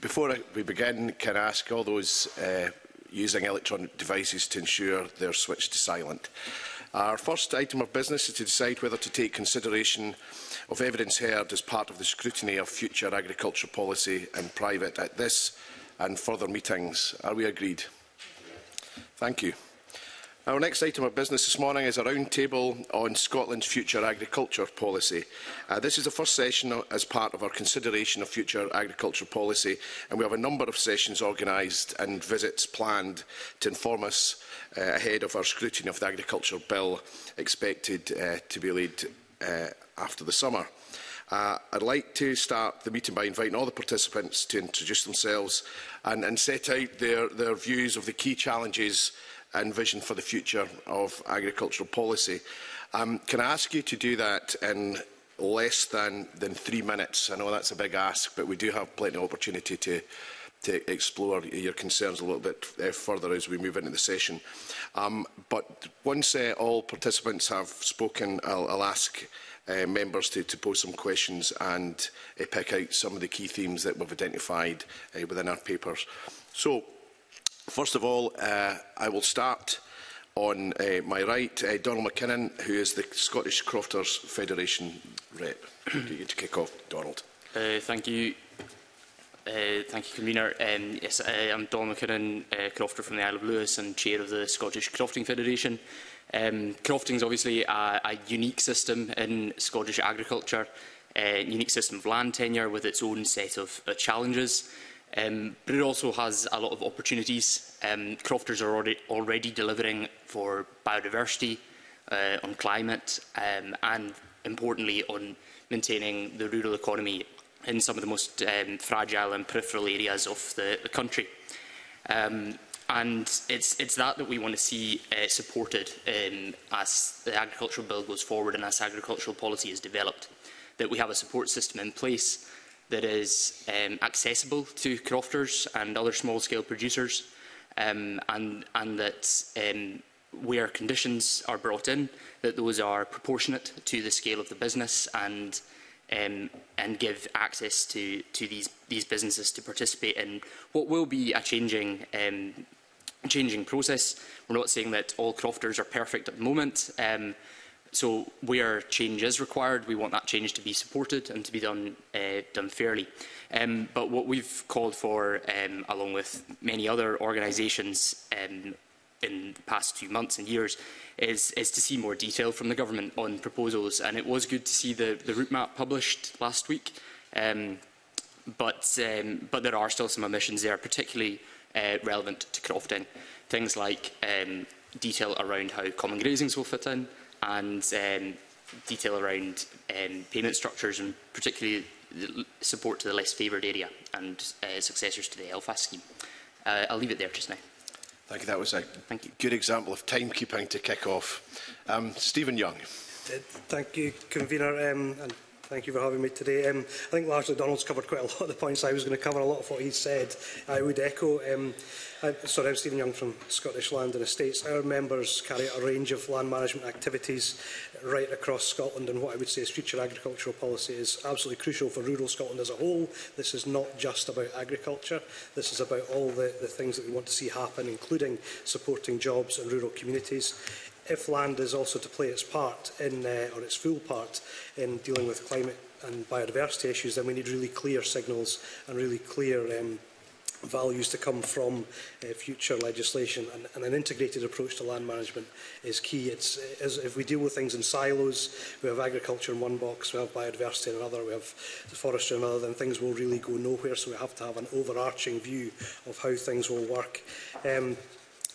before we begin, can I ask all those uh, using electronic devices to ensure they're switched to silent. Our first item of business is to decide whether to take consideration of evidence heard as part of the scrutiny of future agriculture policy and private at this and further meetings. Are we agreed? Thank you. Our next item of business this morning is a round table on Scotland's future agriculture policy. Uh, this is the first session as part of our consideration of future agriculture policy, and we have a number of sessions organised and visits planned to inform us uh, ahead of our scrutiny of the agriculture bill expected uh, to be laid uh, after the summer. Uh, I'd like to start the meeting by inviting all the participants to introduce themselves and, and set out their, their views of the key challenges and vision for the future of agricultural policy. Um, can I ask you to do that in less than, than three minutes? I know that's a big ask, but we do have plenty of opportunity to to explore your concerns a little bit uh, further as we move into the session. Um, but once uh, all participants have spoken, I'll, I'll ask uh, members to, to pose some questions and uh, pick out some of the key themes that we've identified uh, within our papers. So, first of all, uh, I will start on uh, my right, uh, Donald McKinnon, who is the Scottish Crofters Federation rep. to kick off, Donald. Uh, thank you, Uh, thank you, Convener. Um, yes, I, I'm Don McKinnon, uh, crofter from the Isle of Lewis and Chair of the Scottish Crofting Federation. Um, crofting is obviously a, a unique system in Scottish agriculture, a eh, unique system of land tenure with its own set of uh, challenges. Um, but it also has a lot of opportunities. Um, crofters are already, already delivering for biodiversity, uh, on climate, um, and importantly on maintaining the rural economy in some of the most um, fragile and peripheral areas of the, the country. Um, and it's, it's that that we want to see uh, supported um, as the agricultural bill goes forward and as agricultural policy is developed, that we have a support system in place that is um, accessible to crofters and other small-scale producers, um, and, and that um, where conditions are brought in, that those are proportionate to the scale of the business and um, and give access to, to these, these businesses to participate in what will be a changing um, changing process. We're not saying that all crofters are perfect at the moment. Um, so where change is required, we want that change to be supported and to be done, uh, done fairly. Um, but what we've called for, um, along with many other organisations um, in the past few months and years is, is to see more detail from the government on proposals. And it was good to see the, the route map published last week. Um, but, um, but there are still some omissions there, particularly uh, relevant to crofting. Things like um, detail around how common grazings will fit in and um, detail around um, payment structures and particularly support to the less favoured area and uh, successors to the ELFAS scheme. Uh, I'll leave it there just now. Thank you. That was a good example of timekeeping to kick off. Um, Stephen Young. Thank you, Convener. Um, and Thank you for having me today. Um, I think largely Donald's covered quite a lot of the points I was going to cover. A lot of what he said I would echo. Um, I'm, sorry, I'm Stephen Young from Scottish Land and Estates. Our members carry out a range of land management activities right across Scotland and what I would say is future agricultural policy is absolutely crucial for rural Scotland as a whole. This is not just about agriculture. This is about all the, the things that we want to see happen, including supporting jobs and rural communities if land is also to play its part in, uh, or its full part in dealing with climate and biodiversity issues, then we need really clear signals and really clear um, values to come from uh, future legislation and, and an integrated approach to land management is key. It's, as if we deal with things in silos, we have agriculture in one box, we have biodiversity in another, we have forestry in another, then things will really go nowhere. So we have to have an overarching view of how things will work. Um,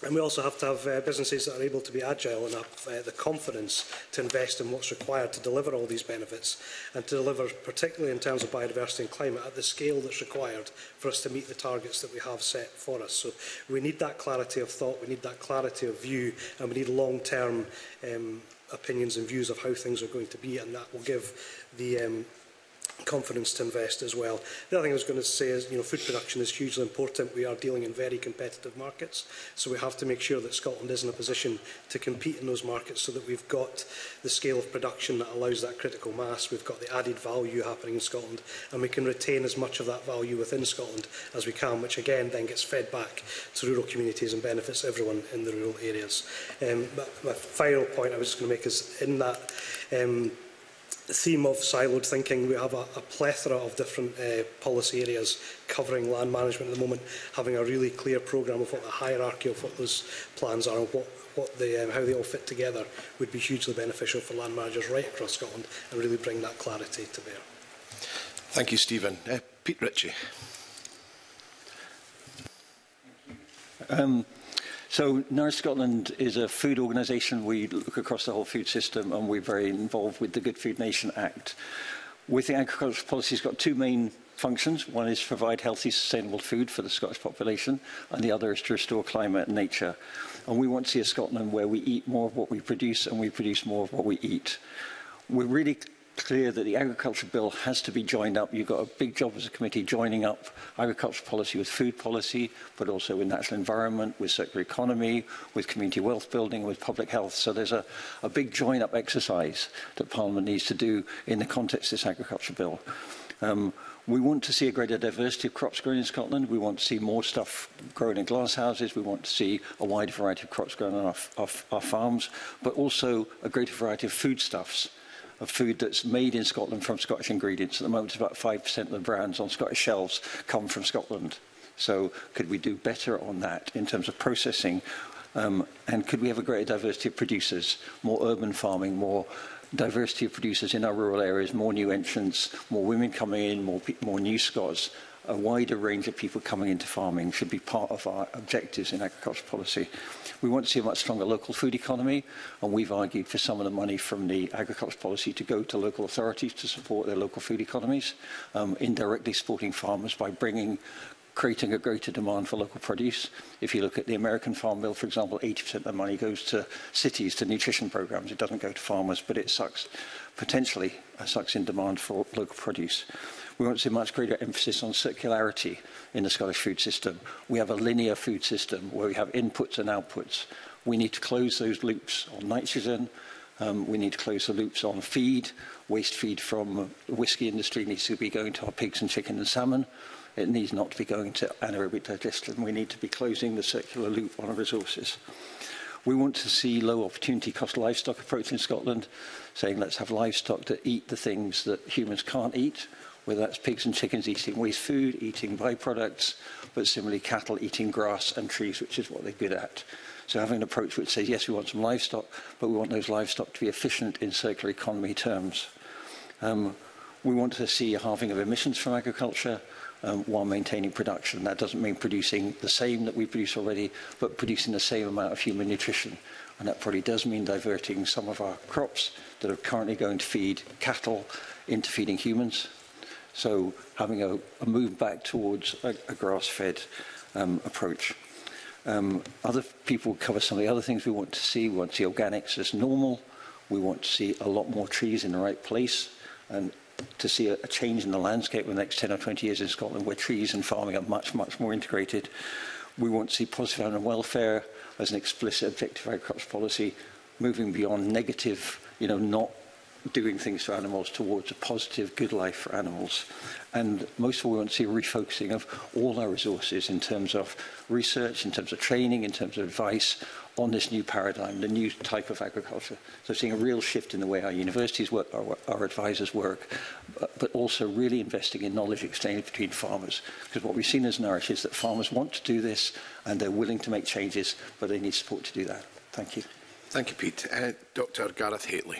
And we also have to have uh, businesses that are able to be agile and have uh, the confidence to invest in what's required to deliver all these benefits and to deliver, particularly in terms of biodiversity and climate, at the scale that's required for us to meet the targets that we have set for us. So we need that clarity of thought, we need that clarity of view, and we need long-term um, opinions and views of how things are going to be, and that will give the um, confidence to invest as well. The other thing I was going to say is, you know, food production is hugely important. We are dealing in very competitive markets, so we have to make sure that Scotland is in a position to compete in those markets so that we've got the scale of production that allows that critical mass, we've got the added value happening in Scotland, and we can retain as much of that value within Scotland as we can, which again then gets fed back to rural communities and benefits everyone in the rural areas. Um, but my final point I was just going to make is in that um, theme of siloed thinking, we have a, a plethora of different uh, policy areas covering land management at the moment, having a really clear programme of what the hierarchy of what those plans are and what, what they, um, how they all fit together would be hugely beneficial for land managers right across Scotland and really bring that clarity to bear. Thank you, Stephen. Uh, Pete Ritchie. Um, So Nourish Scotland is a food organisation. We look across the whole food system and we're very involved with the Good Food Nation Act. We think agricultural policy has got two main functions. One is to provide healthy, sustainable food for the Scottish population, and the other is to restore climate and nature. And we want to see a Scotland where we eat more of what we produce and we produce more of what we eat. We're really clear that the agriculture bill has to be joined up. You've got a big job as a committee joining up agriculture policy with food policy, but also with natural environment, with circular economy, with community wealth building, with public health. So there's a, a big join-up exercise that Parliament needs to do in the context of this agriculture bill. Um, we want to see a greater diversity of crops grown in Scotland. We want to see more stuff grown in glasshouses. We want to see a wider variety of crops grown on our, our, our farms, but also a greater variety of foodstuffs of food that's made in Scotland from Scottish ingredients. At the moment, about 5% of the brands on Scottish shelves come from Scotland. So could we do better on that in terms of processing? Um, and could we have a greater diversity of producers, more urban farming, more diversity of producers in our rural areas, more new entrants, more women coming in, more, more new Scots, a wider range of people coming into farming should be part of our objectives in agriculture policy. We want to see a much stronger local food economy, and we've argued for some of the money from the agriculture policy to go to local authorities to support their local food economies, um, indirectly supporting farmers by bringing creating a greater demand for local produce. If you look at the American Farm Bill, for example, 80% of the money goes to cities, to nutrition programs. It doesn't go to farmers, but it sucks, potentially uh, sucks in demand for local produce we want to see much greater emphasis on circularity in the Scottish food system. We have a linear food system where we have inputs and outputs. We need to close those loops on nitrogen, Um, we need to close the loops on feed. Waste feed from the whisky industry needs to be going to our pigs and chicken and salmon. It needs not to be going to anaerobic digestion. We need to be closing the circular loop on our resources. We want to see low opportunity cost livestock approach in Scotland, saying let's have livestock to eat the things that humans can't eat whether that's pigs and chickens eating waste food, eating byproducts, but similarly cattle eating grass and trees, which is what they're good at. So having an approach which says, yes, we want some livestock, but we want those livestock to be efficient in circular economy terms. Um, we want to see a halving of emissions from agriculture um, while maintaining production. That doesn't mean producing the same that we produce already, but producing the same amount of human nutrition. And that probably does mean diverting some of our crops that are currently going to feed cattle into feeding humans. So having a, a move back towards a, a grass-fed um, approach. Um, other people cover some of the other things we want to see. We want to see organics as normal. We want to see a lot more trees in the right place and to see a, a change in the landscape in the next 10 or 20 years in Scotland where trees and farming are much, much more integrated. We want to see positive animal welfare as an explicit objective agriculture policy, moving beyond negative, you know, not doing things for animals towards a positive, good life for animals. And most of all, we want to see a refocusing of all our resources in terms of research, in terms of training, in terms of advice on this new paradigm, the new type of agriculture. So seeing a real shift in the way our universities work, our, our advisors work, but, but also really investing in knowledge exchange between farmers. Because what we've seen as Nourish is that farmers want to do this and they're willing to make changes, but they need support to do that. Thank you. Thank you, Pete. Uh, Dr Gareth Haitley.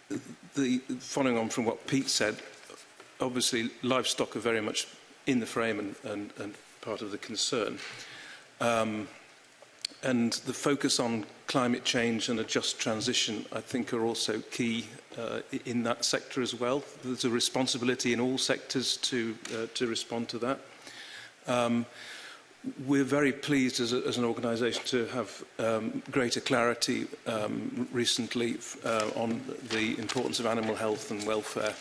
the, following on from what Pete said, obviously livestock are very much in the frame and, and, and part of the concern. Um, and the focus on climate change and a just transition, I think, are also key uh, in that sector as well. There's a responsibility in all sectors to, uh, to respond to that. Um, we're very pleased as, a, as an organisation to have um, greater clarity um, recently uh, on the importance of animal health and welfare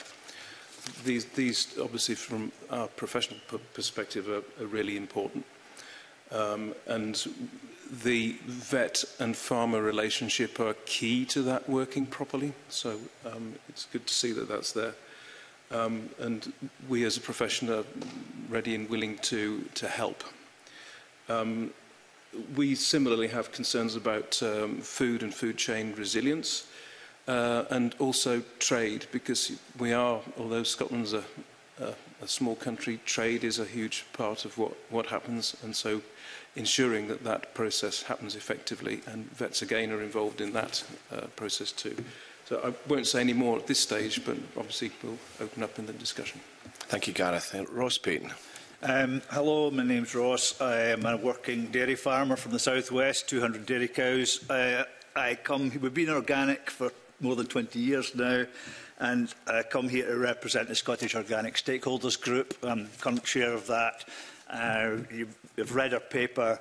these, these obviously from our professional perspective are, are really important. Um, and the vet and farmer relationship are key to that working properly. So um, it's good to see that that's there. Um, and we as a profession are ready and willing to, to help. Um, we similarly have concerns about um, food and food chain resilience uh, and also trade, because we are, although Scotland's a, a, a small country, trade is a huge part of what, what happens, and so ensuring that that process happens effectively, and vets again are involved in that uh, process too. So I won't say any more at this stage, but obviously we'll open up in the discussion. Thank you, Gareth. Uh, Ross Payton. Um, hello, my name's Ross. I am a working dairy farmer from the southwest, 200 dairy cows. Uh, I come, we've been organic for more than 20 years now and I uh, come here to represent the Scottish Organic Stakeholders Group. I'm current chair of that. Uh, you've read our paper.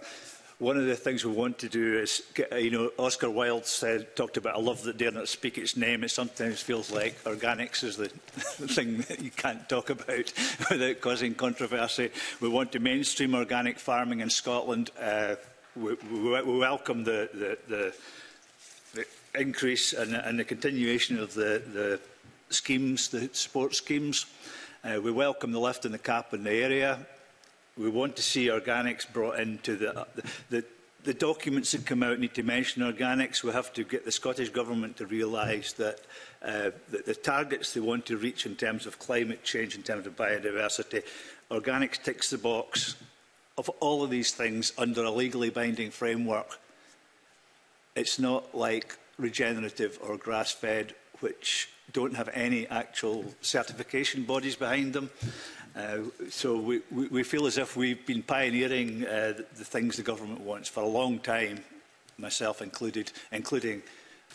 One of the things we want to do is, you know, Oscar Wilde said, talked about a love that dare not speak its name. It sometimes feels like organics is the thing that you can't talk about without causing controversy. We want to mainstream organic farming in Scotland. Uh, we, we, we welcome the, the, the increase and, and the continuation of the, the schemes, the support schemes. Uh, we welcome the lift in the cap in the area. We want to see organics brought into the, uh, the, the documents that come out need to mention organics. We have to get the Scottish Government to realise that, uh, that the targets they want to reach in terms of climate change, in terms of biodiversity, organics ticks the box of all of these things under a legally binding framework. It's not like regenerative or grass-fed, which don't have any actual certification bodies behind them. Uh, so we, we, we feel as if we've been pioneering uh, the, the things the government wants for a long time, myself included, including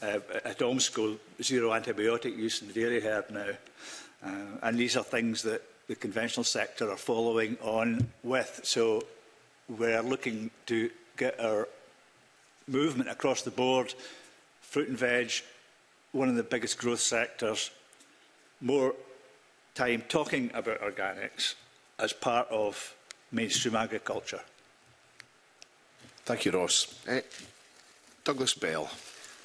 uh, at OMSCO, zero antibiotic use in the dairy herd now. Uh, and these are things that the conventional sector are following on with. So we're looking to get our movement across the board fruit and veg, one of the biggest growth sectors, more time talking about organics as part of mainstream agriculture. Thank you, Ross. Uh, eh, Douglas Bell.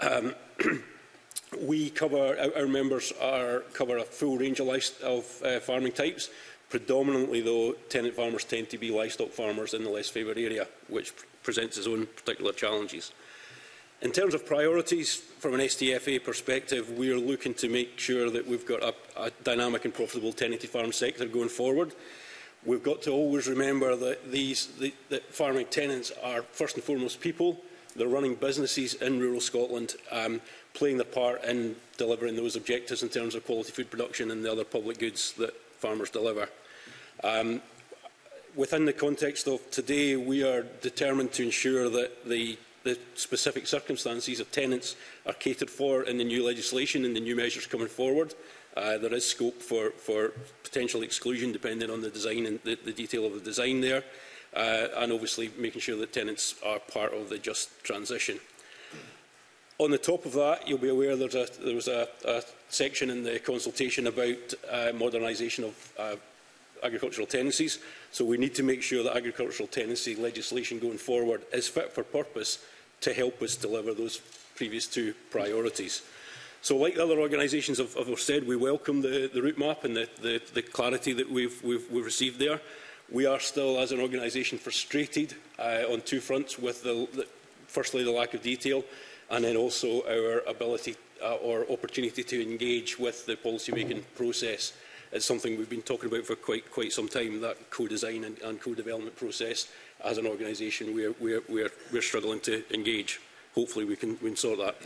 Um, we cover, our members are, cover a full range of, life, of uh, farming types. Predominantly, though, tenant farmers tend to be livestock farmers in the less favoured area, which presents its own particular challenges. In terms of priorities, from an SDFA perspective, we are looking to make sure that we've got a, a dynamic and profitable tenancy farm sector going forward. We've got to always remember that these the, the farming tenants are first and foremost people. They're running businesses in rural Scotland, um, playing their part in delivering those objectives in terms of quality food production and the other public goods that farmers deliver. Um, within the context of today, we are determined to ensure that the the specific circumstances of tenants are catered for in the new legislation and the new measures coming forward. Uh, there is scope for, for potential exclusion depending on the design and the, the detail of the design there, uh, and obviously making sure that tenants are part of the just transition. On the top of that, you'll be aware there's a, there was a, a section in the consultation about uh, modernisation of uh, agricultural tenancies. So we need to make sure that agricultural tenancy legislation going forward is fit for purpose to help us deliver those previous two priorities. So like other organisations have, have said, we welcome the, the route map and the, the, the clarity that we've, we've, we've received there. We are still, as an organisation, frustrated uh, on two fronts with, the, the, firstly, the lack of detail and then also our ability uh, or opportunity to engage with the policy-making process it's something we've been talking about for quite quite some time, that co-design and, and co-development process as an organisation we're, we're, we're, we're struggling to engage. Hopefully we can, we can sort that.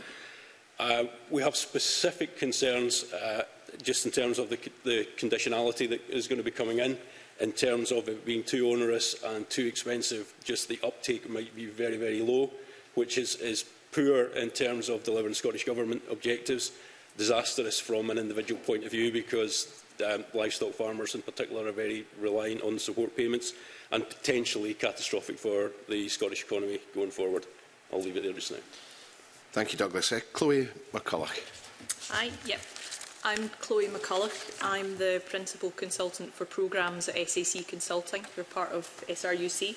Uh, we have specific concerns uh, just in terms of the, the conditionality that is going to be coming in, in terms of it being too onerous and too expensive, just the uptake might be very, very low, which is, is poor in terms of delivering Scottish Government objectives, disastrous from an individual point of view because um, livestock farmers in particular are very reliant on support payments and potentially catastrophic for the Scottish economy going forward. I'll leave it there just now. Thank you, Douglas. Uh, Chloe McCulloch. Hi, yep. I'm Chloe McCulloch. I'm the Principal Consultant for Programmes at SAC Consulting. We're part of SRUC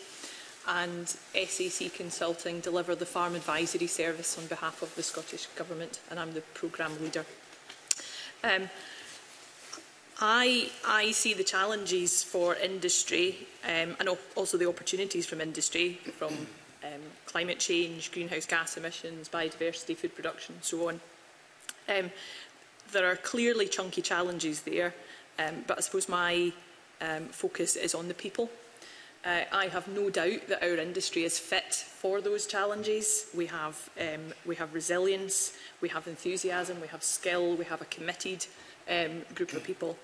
and SAC Consulting deliver the Farm Advisory Service on behalf of the Scottish Government and I'm the programme leader. Um, I, I see the challenges for industry um, and also the opportunities from industry, from um, climate change, greenhouse gas emissions, biodiversity, food production, and so on. Um, there are clearly chunky challenges there, um, but I suppose my um, focus is on the people. Uh, I have no doubt that our industry is fit for those challenges. We have, um, we have resilience, we have enthusiasm, we have skill, we have a committed um, group of people.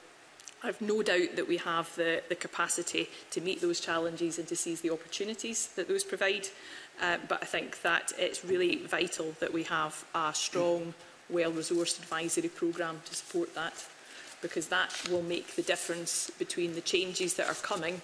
I have no doubt that we have the, the capacity to meet those challenges and to seize the opportunities that those provide. Uh, but I think that it's really vital that we have a strong, well-resourced advisory programme to support that, because that will make the difference between the changes that are coming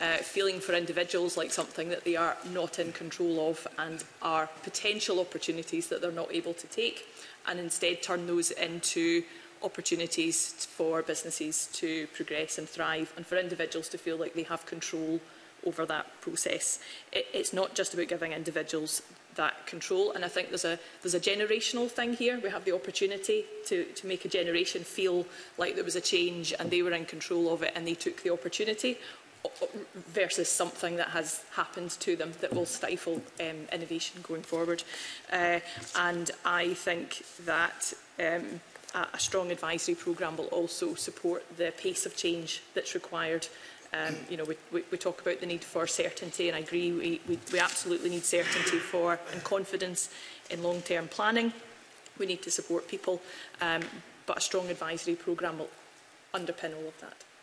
uh, feeling for individuals like something that they are not in control of and are potential opportunities that they're not able to take and instead turn those into opportunities for businesses to progress and thrive and for individuals to feel like they have control over that process. It, it's not just about giving individuals that control and I think there's a there's a generational thing here we have the opportunity to to make a generation feel like there was a change and they were in control of it and they took the opportunity versus something that has happened to them that will stifle um, innovation going forward. Uh, and I think that um, a strong advisory programme will also support the pace of change that's required um, you know, we, we, we talk about the need for certainty, and I agree we, we, we absolutely need certainty for and confidence in long-term planning. We need to support people, um, but a strong advisory programme will underpin all of that.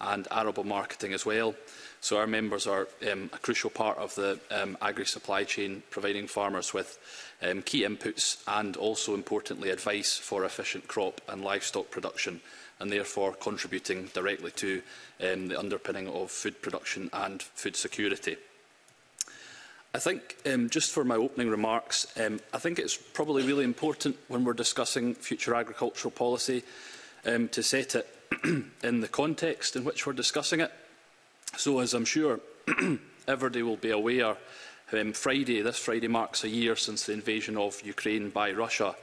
and arable marketing as well. So our members are um, a crucial part of the um, agri-supply chain, providing farmers with um, key inputs and also, importantly, advice for efficient crop and livestock production, and therefore contributing directly to um, the underpinning of food production and food security. I think, um, just for my opening remarks, um, I think it's probably really important when we're discussing future agricultural policy um, to set it in the context in which we're discussing it. So, as I'm sure everybody will be aware, um, Friday, this Friday marks a year since the invasion of Ukraine by Russia.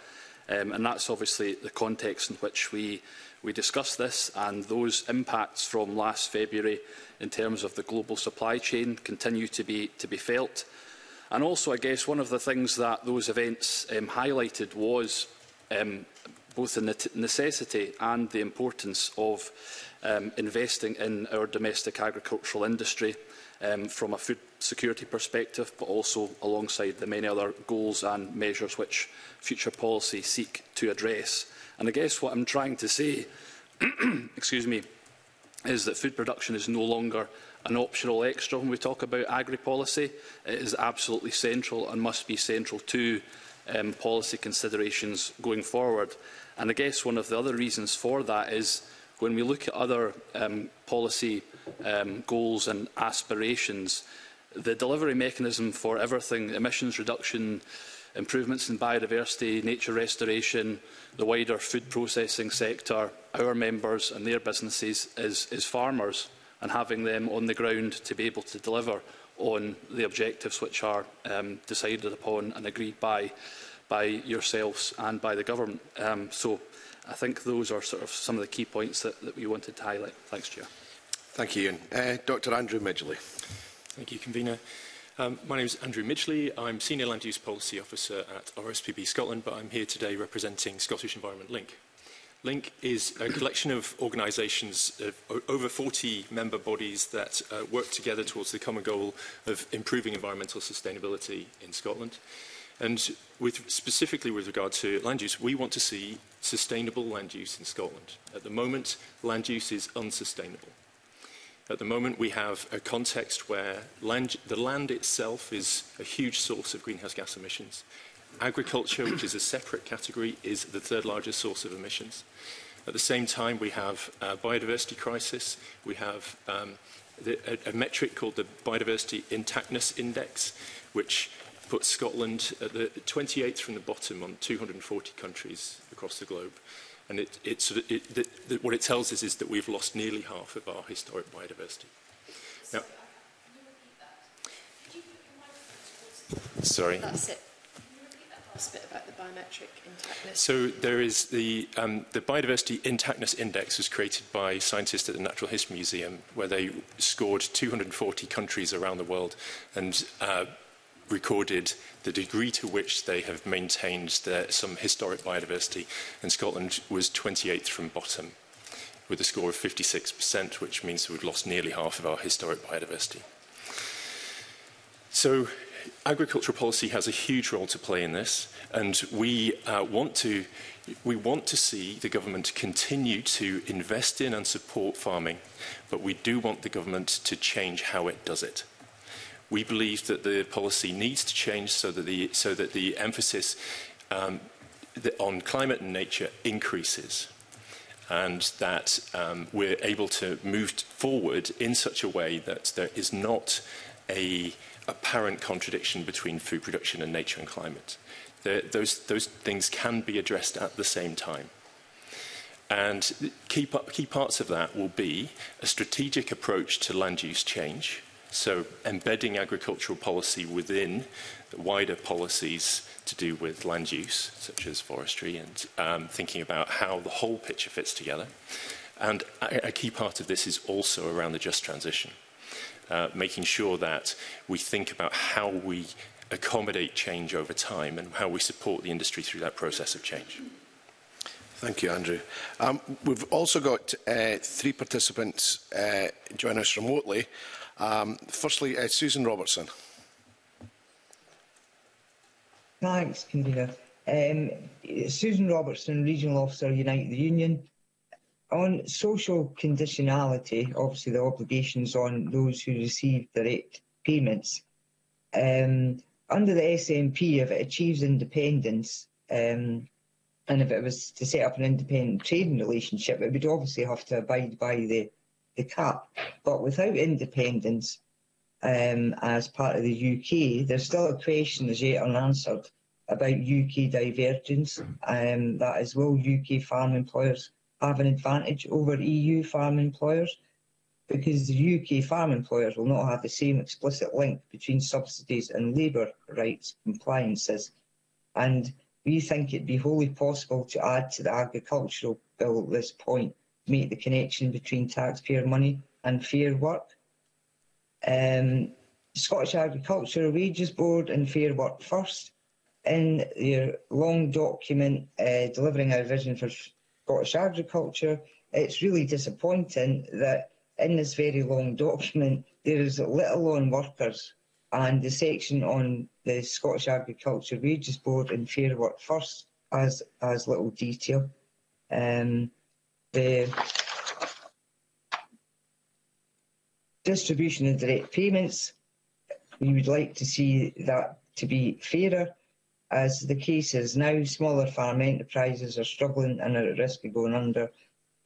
Um, and that's obviously the context in which we We discussed this and those impacts from last February in terms of the global supply chain continue to be, to be felt. And also, I guess, one of the things that those events um, highlighted was um, both the necessity and the importance of um, investing in our domestic agricultural industry um, from a food security perspective, but also alongside the many other goals and measures which future policy seek to address. And I guess what I'm trying to say, excuse me, is that food production is no longer an optional extra when we talk about agri-policy. It is absolutely central and must be central to um, policy considerations going forward. And I guess one of the other reasons for that is when we look at other um, policy um, goals and aspirations, the delivery mechanism for everything, emissions reduction, improvements in biodiversity, nature restoration, the wider food processing sector, our members and their businesses is, is farmers and having them on the ground to be able to deliver on the objectives which are um, decided upon and agreed by, by yourselves and by the government. Um, so I think those are sort of some of the key points that, that we wanted to highlight. Thanks, Chair. Thank you, Ian. Uh, Dr Andrew Midgley. Thank you, Convener. Um, my name is Andrew Midgley. I'm Senior Land Use Policy Officer at RSPB Scotland, but I'm here today representing Scottish Environment Link. Link is a collection of organisations, of over 40 member bodies that uh, work together towards the common goal of improving environmental sustainability in Scotland. And with, specifically with regard to land use, we want to see sustainable land use in Scotland. At the moment, land use is unsustainable. At the moment, we have a context where land, the land itself is a huge source of greenhouse gas emissions. Agriculture, which is a separate category, is the third largest source of emissions. At the same time, we have a biodiversity crisis. We have um, the, a, a metric called the Biodiversity Intactness Index, which puts Scotland at the 28th from the bottom on 240 countries across the globe. And it, it, sort of, it, the, the, what it tells us is that we've lost nearly half of our historic biodiversity. Now, Sorry. That's it. Bit about the biometric So there is the um, the biodiversity intactness index was created by scientists at the Natural History Museum, where they scored 240 countries around the world, and uh, recorded the degree to which they have maintained their, some historic biodiversity, and Scotland was 28th from bottom, with a score of 56%, which means we've lost nearly half of our historic biodiversity. So agricultural policy has a huge role to play in this, and we uh, want to we want to see the government continue to invest in and support farming, but we do want the government to change how it does it. We believe that the policy needs to change so that the, so that the emphasis um, the, on climate and nature increases and that um, we're able to move forward in such a way that there is not a apparent contradiction between food production and nature and climate. The, those, those things can be addressed at the same time. And key, key parts of that will be a strategic approach to land use change, So embedding agricultural policy within wider policies to do with land use, such as forestry, and um, thinking about how the whole picture fits together. And a, a key part of this is also around the just transition, uh, making sure that we think about how we accommodate change over time and how we support the industry through that process of change. Thank you, Andrew. Um, we've also got uh, three participants uh, join us remotely. Um, firstly, uh, Susan Robertson. Thanks, Convener. Um, Susan Robertson, Regional Officer, Unite the Union. On social conditionality, obviously the obligations on those who receive direct payments, um, under the SNP, if it achieves independence, um, and if it was to set up an independent trading relationship, it would obviously have to abide by the the cap. But without independence um, as part of the UK, there's still a question as yet unanswered about UK divergence. Um, that is, will UK farm employers have an advantage over EU farm employers? Because the UK farm employers will not have the same explicit link between subsidies and labour rights compliances. And we think it'd be wholly possible to add to the agricultural bill at this point make the connection between taxpayer money and fair work. Um, Scottish Agriculture Wages Board and Fair Work First, in their long document uh, delivering our vision for Scottish agriculture, it's really disappointing that in this very long document there is little on workers and the section on the Scottish Agriculture Wages Board and Fair Work First has, has little detail. Um, the distribution of direct payments, we would like to see that to be fairer. As the case is now, smaller farm enterprises are struggling and are at risk of going under.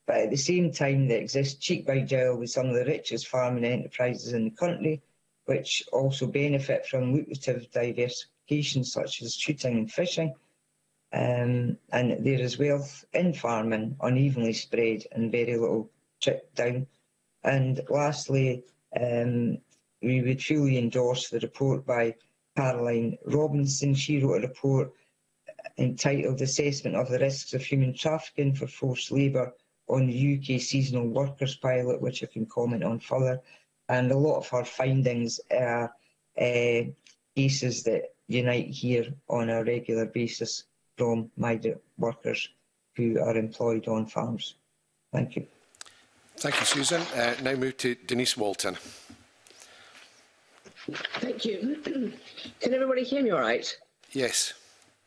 But at the same time, they exist cheek by jowl with some of the richest farming enterprises in the country, which also benefit from lucrative diversification such as shooting and fishing. Um, and there is wealth in farming unevenly spread and very little tricked down. And lastly, um, we would fully endorse the report by Caroline Robinson. She wrote a report entitled Assessment of the Risks of Human Trafficking for Forced Labour on the UK Seasonal Workers Pilot, which I can comment on further. And a lot of her findings are uh, cases that unite here on a regular basis. from migrant workers who are employed on farms. Thank you. Thank you, Susan. Uh, now move to Denise Walton. Thank you. Can everybody hear me all right? Yes.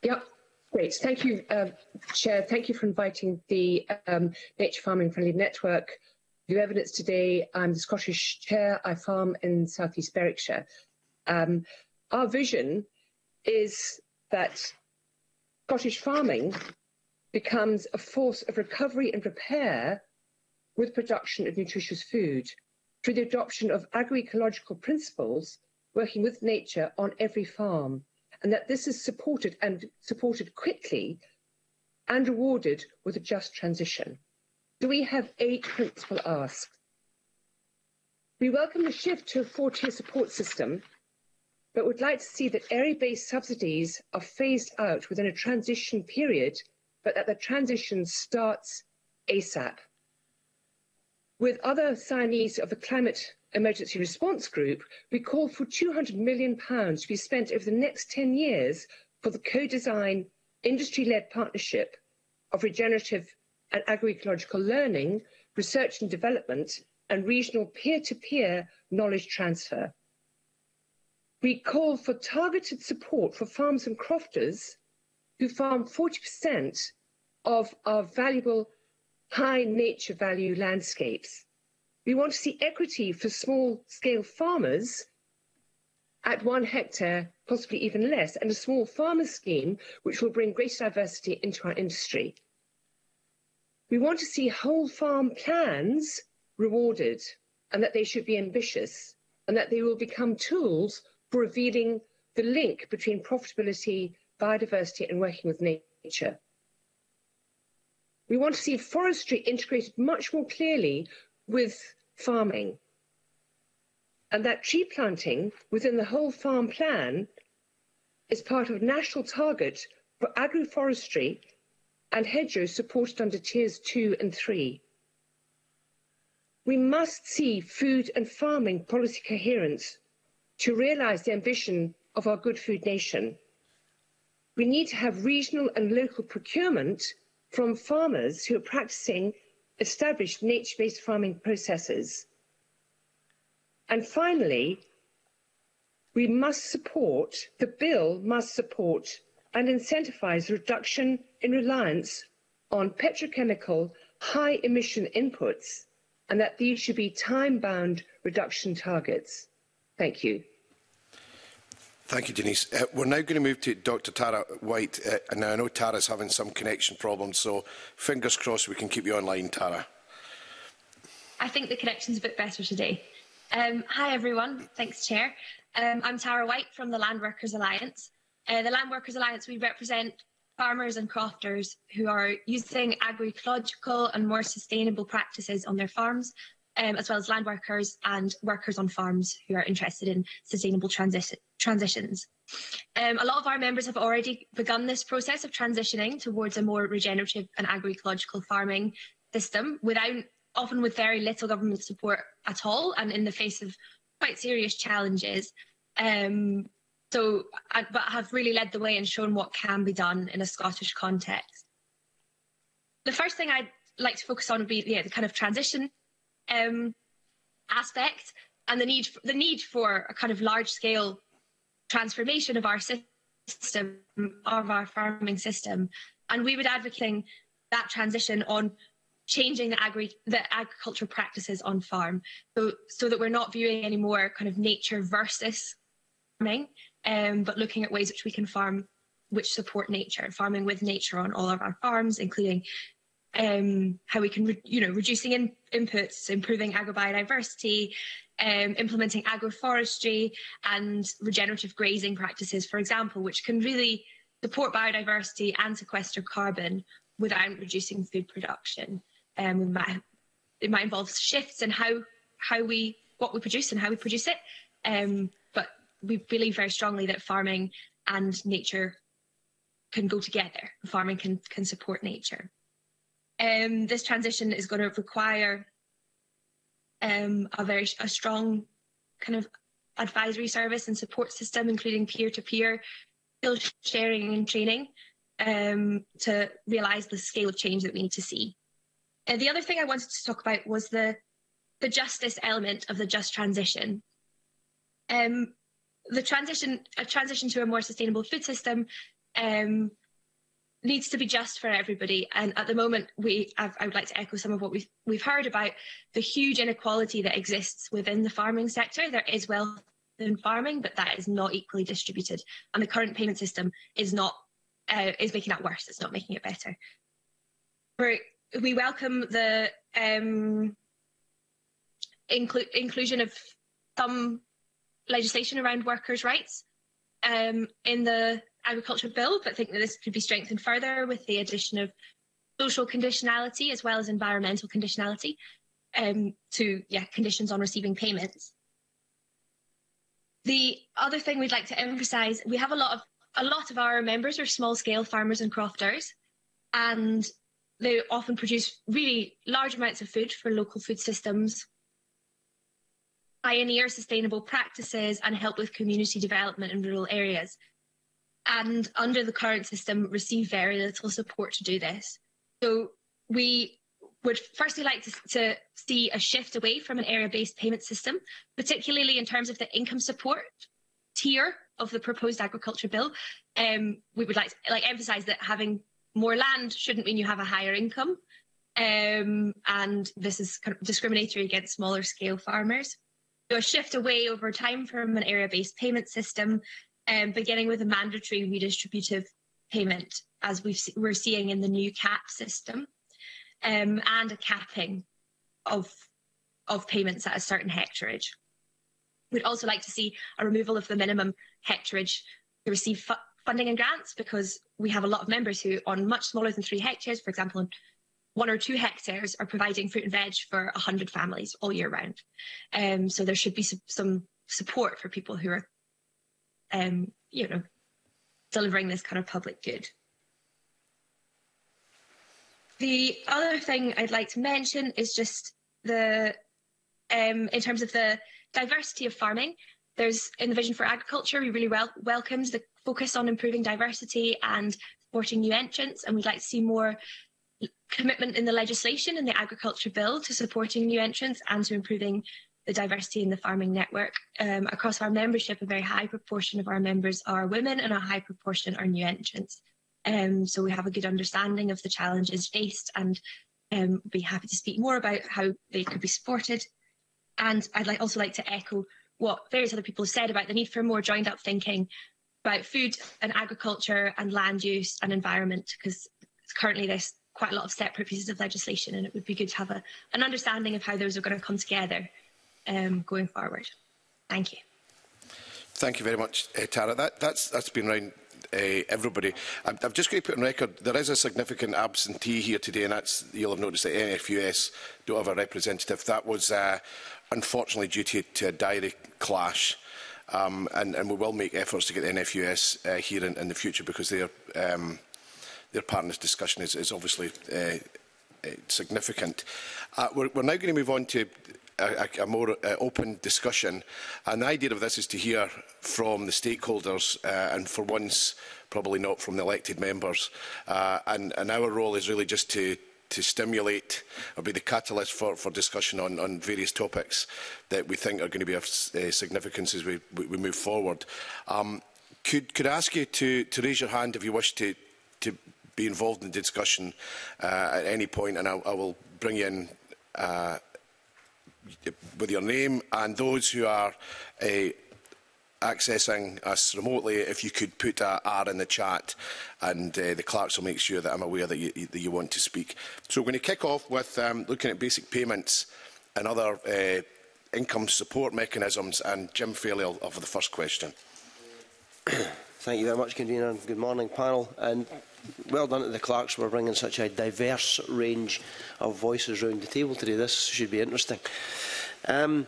Yep. Great. Thank you, uh, Chair. Thank you for inviting the um, Nature Farming Friendly Network New evidence today, I'm the Scottish Chair. I farm in South East Berwickshire. Um, our vision is that Scottish farming becomes a force of recovery and repair with production of nutritious food through the adoption of agroecological principles working with nature on every farm and that this is supported and supported quickly and rewarded with a just transition. Do we have eight principal asks. We welcome the shift to a four-tier support system but would like to see that area-based subsidies are phased out within a transition period, but that the transition starts ASAP. With other signees of the Climate Emergency Response Group, we call for £200 million to be spent over the next 10 years for the co-design, industry-led partnership of regenerative and agroecological learning, research and development, and regional peer-to-peer -peer knowledge transfer. we call for targeted support for farms and crofters who farm 40% of our valuable high nature value landscapes. We want to see equity for small scale farmers at one hectare, possibly even less, and a small farmer scheme which will bring greater diversity into our industry. We want to see whole farm plans rewarded and that they should be ambitious and that they will become tools for revealing the link between profitability, biodiversity, and working with nature. We want to see forestry integrated much more clearly with farming. And that tree planting within the whole farm plan is part of a national target for agroforestry and hedgerows supported under tiers two and three. We must see food and farming policy coherence to realise the ambition of our Good Food Nation. We need to have regional and local procurement from farmers who are practising established nature-based farming processes. And finally, we must support, the bill must support and incentivise reduction in reliance on petrochemical high emission inputs and that these should be time bound reduction targets. Thank you. Thank you, Denise. Uh, we're now going to move to Dr Tara White. Uh, and I know Tara's having some connection problems, so fingers crossed we can keep you online, Tara. I think the connection's a bit better today. Um, hi, everyone. Thanks, Chair. Um, I'm Tara White from the Land Workers Alliance. Uh, the Land Workers Alliance, we represent farmers and crofters who are using agroecological and more sustainable practices on their farms um, as well as land workers and workers on farms who are interested in sustainable transi transitions. Um, a lot of our members have already begun this process of transitioning towards a more regenerative and agroecological farming system, without often with very little government support at all, and in the face of quite serious challenges. Um, so, uh, but have really led the way and shown what can be done in a Scottish context. The first thing I'd like to focus on would be yeah, the kind of transition um, aspect and the need for, the need for a kind of large scale transformation of our system of our farming system and we would advocating that transition on changing the agri the agricultural practices on farm so so that we're not viewing any more kind of nature versus farming um, but looking at ways which we can farm which support nature farming with nature on all of our farms including um, how we can, re- you know, reducing in- inputs, improving agrobiodiversity, um, implementing agroforestry and regenerative grazing practices, for example, which can really support biodiversity and sequester carbon without reducing food production. Um, it, might, it might involve shifts in how, how we, what we produce and how we produce it. Um, but we believe very strongly that farming and nature can go together. Farming can, can support nature um, this transition is going to require um, a very a strong kind of advisory service and support system, including peer-to-peer skill sharing and training um, to realise the scale of change that we need to see. And uh, the other thing I wanted to talk about was the, the justice element of the just transition. Um, the transition, a transition to a more sustainable food system um, needs to be just for everybody. And at the moment, we I've, I would like to echo some of what we've, we've heard about the huge inequality that exists within the farming sector. There is wealth in farming, but that is not equally distributed. And the current payment system is not uh, is making that worse. It's not making it better. We're, we welcome the um, inclu inclusion of some legislation around workers' rights um, in the agriculture bill, but think that this could be strengthened further with the addition of social conditionality as well as environmental conditionality um, to yeah, conditions on receiving payments. The other thing we'd like to emphasise, we have a lot of a lot of our members are small scale farmers and crofters, and they often produce really large amounts of food for local food systems, pioneer sustainable practices, and help with community development in rural areas and under the current system receive very little support to do this. So we would firstly like to, to see a shift away from an area-based payment system, particularly in terms of the income support tier of the proposed agriculture bill. Um, we would like to like emphasise that having more land shouldn't mean you have a higher income. Um, and this is kind of discriminatory against smaller scale farmers. So a shift away over time from an area-based payment system um, beginning with a mandatory redistributive payment, as we are seeing in the new cap system, um, and a capping of, of payments at a certain hectareage. We'd also like to see a removal of the minimum hectareage to receive fu funding and grants because we have a lot of members who, on much smaller than three hectares, for example, one or two hectares, are providing fruit and veg for 100 families all year round. Um, so there should be some, some support for people who are um, you know, delivering this kind of public good. The other thing I'd like to mention is just the, um, in terms of the diversity of farming, there's in the vision for agriculture, we really wel welcomes the focus on improving diversity and supporting new entrants, and we'd like to see more commitment in the legislation in the agriculture bill to supporting new entrants and to improving the diversity in the farming network. Um, across our membership, a very high proportion of our members are women and a high proportion are new entrants. Um, so we have a good understanding of the challenges faced and um, be happy to speak more about how they could be supported. And I'd like, also like to echo what various other people have said about the need for more joined up thinking about food and agriculture and land use and environment, because currently there's quite a lot of separate pieces of legislation and it would be good to have a, an understanding of how those are going to come together um, going forward. Thank you. Thank you very much, uh, Tara. That, that's, that's been around uh, eh, everybody. I'm, I'm just going to put on record, there is a significant absentee here today, and that's, you'll have noticed that NFUS don't have a representative. That was uh, unfortunately due to, to a diary clash. Um, and, and we will make efforts to get the NFUS uh, here in, in the future because their, um, their part in this discussion is, is obviously uh, significant. Uh, we're, we're now going to move on to a, a more uh, open discussion. And the idea of this is to hear from the stakeholders uh, and for once probably not from the elected members. Uh, and, and our role is really just to, to stimulate or be the catalyst for, for discussion on, on various topics that we think are going to be of uh, significance as we, we move forward. Um, could, could I ask you to, to raise your hand if you wish to, to be involved in the discussion uh, at any point, and I, I will bring you in uh, with your name and those who are uh, accessing us remotely, if you could put a R in the chat and uh, the clerks will make sure that I'm aware that you, that you want to speak. So we're going to kick off with um, looking at basic payments and other uh, income support mechanisms and Jim Fairley will offer the first question. Thank you very much, Convener. Good morning, panel. And well done to the clerks for bringing such a diverse range of voices round the table today. This should be interesting. Um,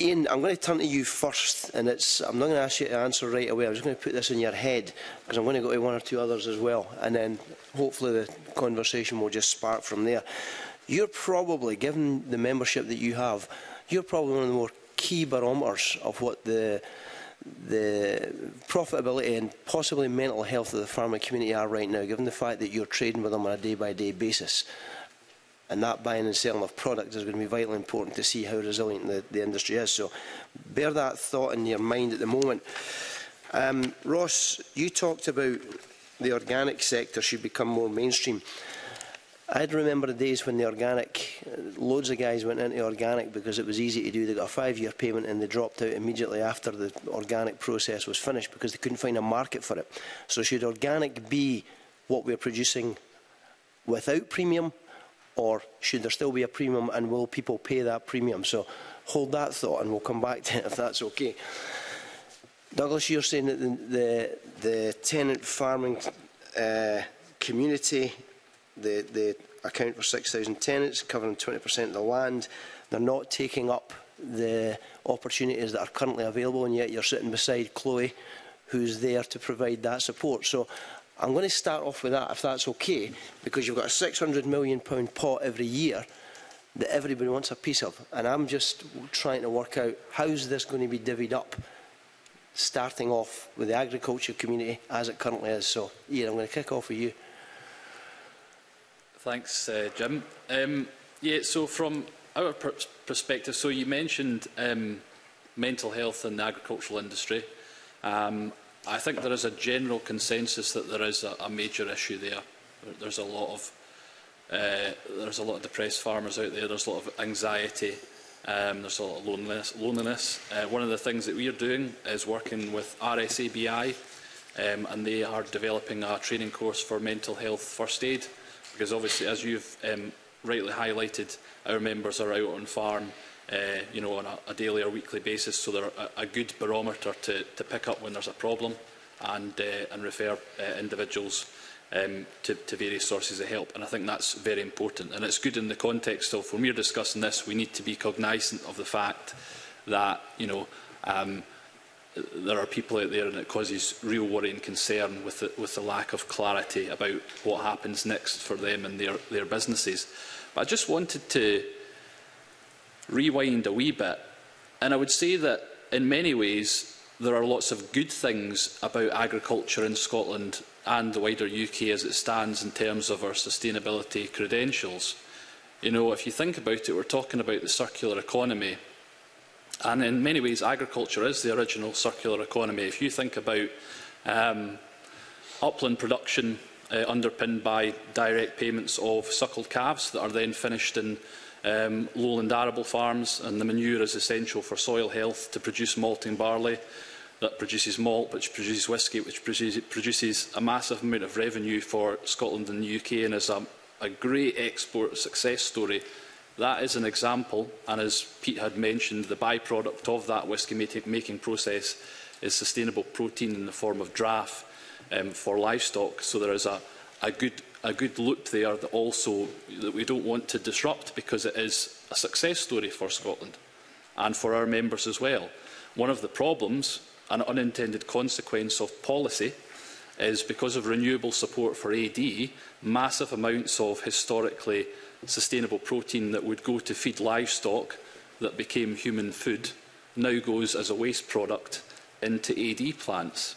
Ian, I'm going to turn to you first, and it's, I'm not going to ask you to answer right away. I'm just going to put this in your head, because I'm going to go to one or two others as well, and then hopefully the conversation will just spark from there. You're probably, given the membership that you have, you're probably one of the more key barometers of what the the profitability and possibly mental health of the farming community are right now, given the fact that you're trading with them on a day-by-day -day basis. And that buying and selling of products is going to be vitally important to see how resilient the, the industry is. So bear that thought in your mind at the moment. Um, Ross, you talked about the organic sector should become more mainstream. I'd remember the days when the organic, uh, loads of guys went into organic because it was easy to do. They got a five year payment and they dropped out immediately after the organic process was finished because they couldn't find a market for it. So, should organic be what we're producing without premium, or should there still be a premium and will people pay that premium? So, hold that thought and we'll come back to it if that's okay. Douglas, you're saying that the, the, the tenant farming uh, community the, the account for 6,000 tenants, covering 20% of the land. They're not taking up the opportunities that are currently available, and yet you're sitting beside Chloe, who's there to provide that support. So I'm going to start off with that, if that's okay, because you've got a £600 million pot every year that everybody wants a piece of. And I'm just trying to work out how's this going to be divvied up, starting off with the agriculture community as it currently is. So, Ian, I'm going to kick off with you. Thanks, uh, Jim. Um, yeah, so from our pr perspective, so you mentioned um, mental health in the agricultural industry. Um, I think there is a general consensus that there is a, a major issue there. there. There's a lot of uh, there's a lot of depressed farmers out there. There's a lot of anxiety. Um, there's a lot of loneliness. loneliness. Uh, one of the things that we are doing is working with RSABI, um, and they are developing a training course for mental health first aid. Because obviously, as you've um, rightly highlighted, our members are out on farm uh, you know, on a, a daily or weekly basis, so they're a, a good barometer to, to pick up when there's a problem and, uh, and refer uh, individuals um, to, to various sources of help. And I think that's very important. And it's good in the context of, when we're discussing this, we need to be cognizant of the fact that, you know, um, there are people out there and it causes real worry and concern with the, with the lack of clarity about what happens next for them and their, their businesses. But I just wanted to rewind a wee bit and I would say that in many ways there are lots of good things about agriculture in Scotland and the wider UK as it stands in terms of our sustainability credentials. You know, if you think about it, we're talking about the circular economy – And in many ways, agriculture is the original circular economy. If you think about um, upland production uh, underpinned by direct payments of suckled calves that are then finished in um, lowland arable farms, and the manure is essential for soil health to produce malting barley that produces malt, which produces whisky, which produces, produces a massive amount of revenue for Scotland and the UK and is a, a great export success story That is an example, and as Pete had mentioned, the byproduct of that whisky making process is sustainable protein in the form of draft um, for livestock. So there is a, a, good, a good loop there that also that we don't want to disrupt because it is a success story for Scotland and for our members as well. One of the problems, an unintended consequence of policy, is because of renewable support for AD, massive amounts of historically sustainable protein that would go to feed livestock that became human food now goes as a waste product into AD plants.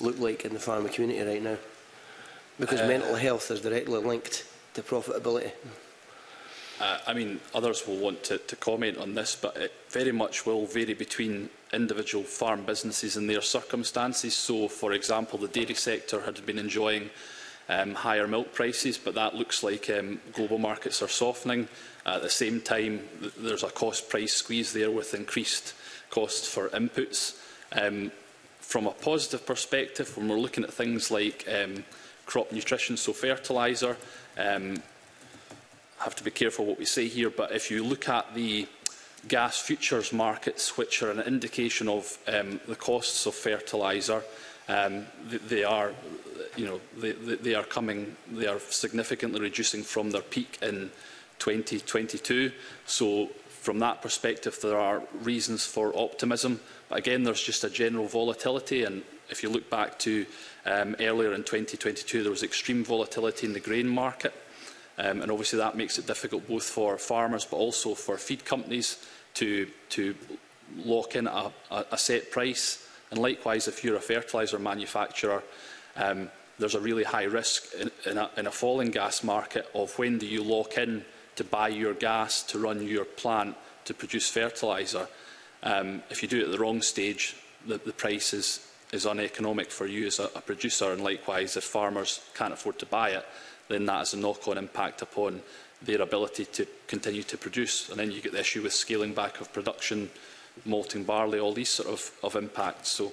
look like in the farmer community right now? Because uh, mental health is directly linked to profitability. Uh, I mean, others will want to, to comment on this, but it very much will vary between individual farm businesses and their circumstances. So, for example, the dairy sector had been enjoying um, higher milk prices, but that looks like um, global markets are softening. At the same time, there's a cost-price squeeze there with increased costs for inputs. Um, from a positive perspective, when we're looking at things like um, crop nutrition, so fertiliser, um, have to be careful what we say here, but if you look at the gas futures markets, which are an indication of um, the costs of fertiliser, um, they, they are, you know, they, they are coming, they are significantly reducing from their peak in 2022. So from that perspective, there are reasons for optimism. But again, there's just a general volatility. And if you look back to um, earlier in 2022, there was extreme volatility in the grain market. Um, and obviously that makes it difficult both for farmers but also for feed companies to, to lock in a, a, set price. And likewise, if you're a fertiliser manufacturer, um, there's a really high risk in, in, a, in a falling gas market of when do you lock in to buy your gas to run your plant to produce fertiliser. Um, if you do it at the wrong stage, the, the price is, is uneconomic for you as a, a producer, and likewise, if farmers can't afford to buy it, then that has a knock-on impact upon their ability to continue to produce. And then you get the issue with scaling back of production, malting barley, all these sort of, of impacts. So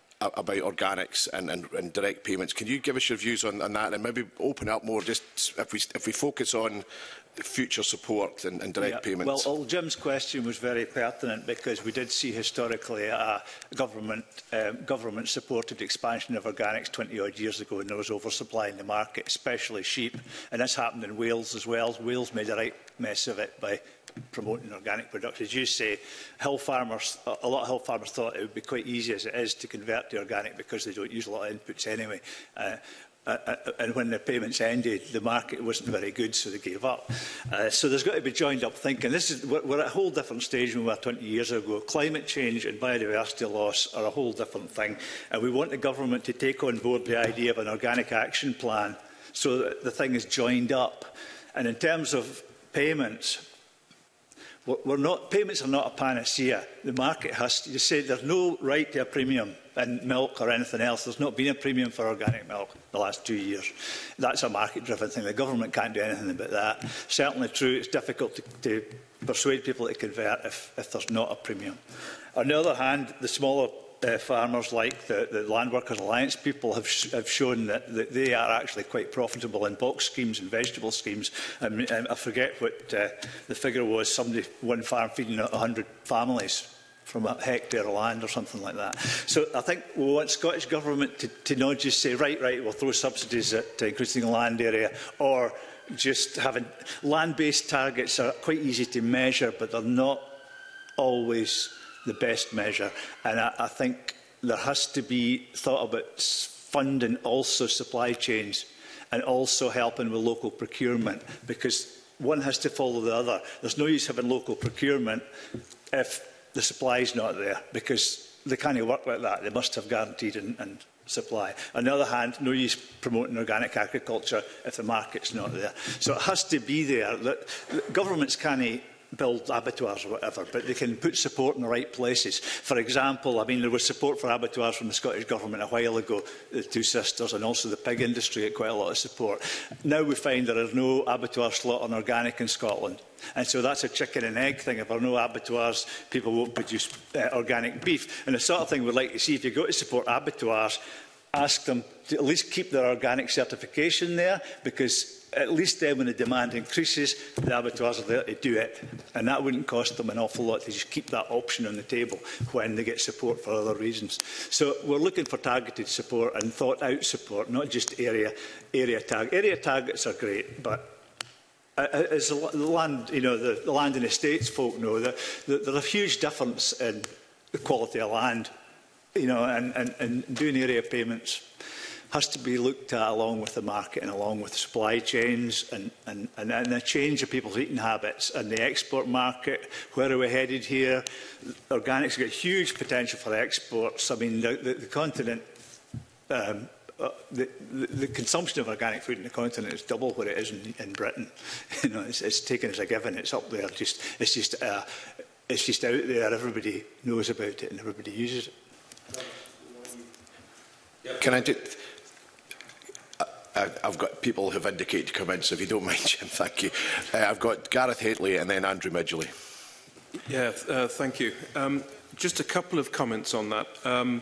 about organics and, and, and direct payments. Can you give us your views on, on that and maybe open up more just if we, if we focus on future support and, and direct yeah, payments? Well, well, Jim's question was very pertinent because we did see historically a government, um, government supported expansion of organics 20 odd years ago and there was oversupply in the market, especially sheep. And this happened in Wales as well. Wales made a right mess of it by promoting organic production. As you say, hill farmers, a lot of hill farmers thought it would be quite easy as it is to convert to organic because they don't use a lot of inputs anyway. Uh, Uh, and when the payments ended, the market wasn't very good, so they gave up. Uh, so there's got to be joined up thinking. This is, we're, we're at a whole different stage than we were 20 years ago. Climate change and biodiversity loss are a whole different thing. And we want the government to take on board the idea of an organic action plan so that the thing is joined up. And in terms of payments, we're not, payments are not a panacea. The market has to, you say there's no right to a premium in milk or anything else. There's not been a premium for organic milk the last two years. That's a market-driven thing. The government can't do anything about that. Certainly true, it's difficult to, to persuade people to convert if, if there's not a premium. On the other hand, the smaller uh, farmers like the, the Land Workers Alliance people have, sh have shown that, that they are actually quite profitable in box schemes and vegetable schemes. I, um, mean, um, I forget what uh, the figure was, somebody, one farm feeding 100 families from a hectare of land or something like that. So I think we want Scottish Government to, to not just say, right, right, we'll throw subsidies at uh, increasing land area or just having land-based targets are quite easy to measure, but they're not always the best measure. And I, I think there has to be thought about funding also supply chains and also helping with local procurement because one has to follow the other. There's no use having local procurement if the supply is not there because they can't work like that. They must have guaranteed and, and supply. On the other hand, no use promoting organic agriculture if the market's not there. So it has to be there. the governments can't build abattoirs or whatever, but they can put support in the right places. For example, I mean, there was support for abattoirs from the Scottish Government a while ago, the Two Sisters, and also the pig industry had quite a lot of support. Now we find there are no abattoir slot on organic in Scotland. And so that's a chicken and egg thing. If there are no abattoirs, people won't produce uh, organic beef. And the sort of thing we'd like to see if you go to support abattoirs, ask them to at least keep their organic certification there because at least then when the demand increases, the abattoirs are there to do it. And that wouldn't cost them an awful lot to just keep that option on the table when they get support for other reasons. So we're looking for targeted support and thought out support, not just area, area tag. Area targets are great, but as the land, you know, the, land and estates folk know, that there's a huge difference in the quality of land you know, and, and, and doing area payments has to be looked at along with the market and along with supply chains and, and, and, and a change of people's eating habits and the export market. Where are we headed here? Organics have got huge potential for exports. I mean, the, the, the continent um, Uh, the, the, the consumption of organic food in the continent is double what it is in, in Britain. you know, it's, it's taken as a given. It's up there. Just, it's just, uh, it's just out there. Everybody knows about it and everybody uses it. Can I do... I've got people who've indicated to come in, so if you don't mind, Jim, thank you. Uh, I've got Gareth Haitley and then Andrew Midgley. Yeah, uh, thank you. Um, just a couple of comments on that. Um,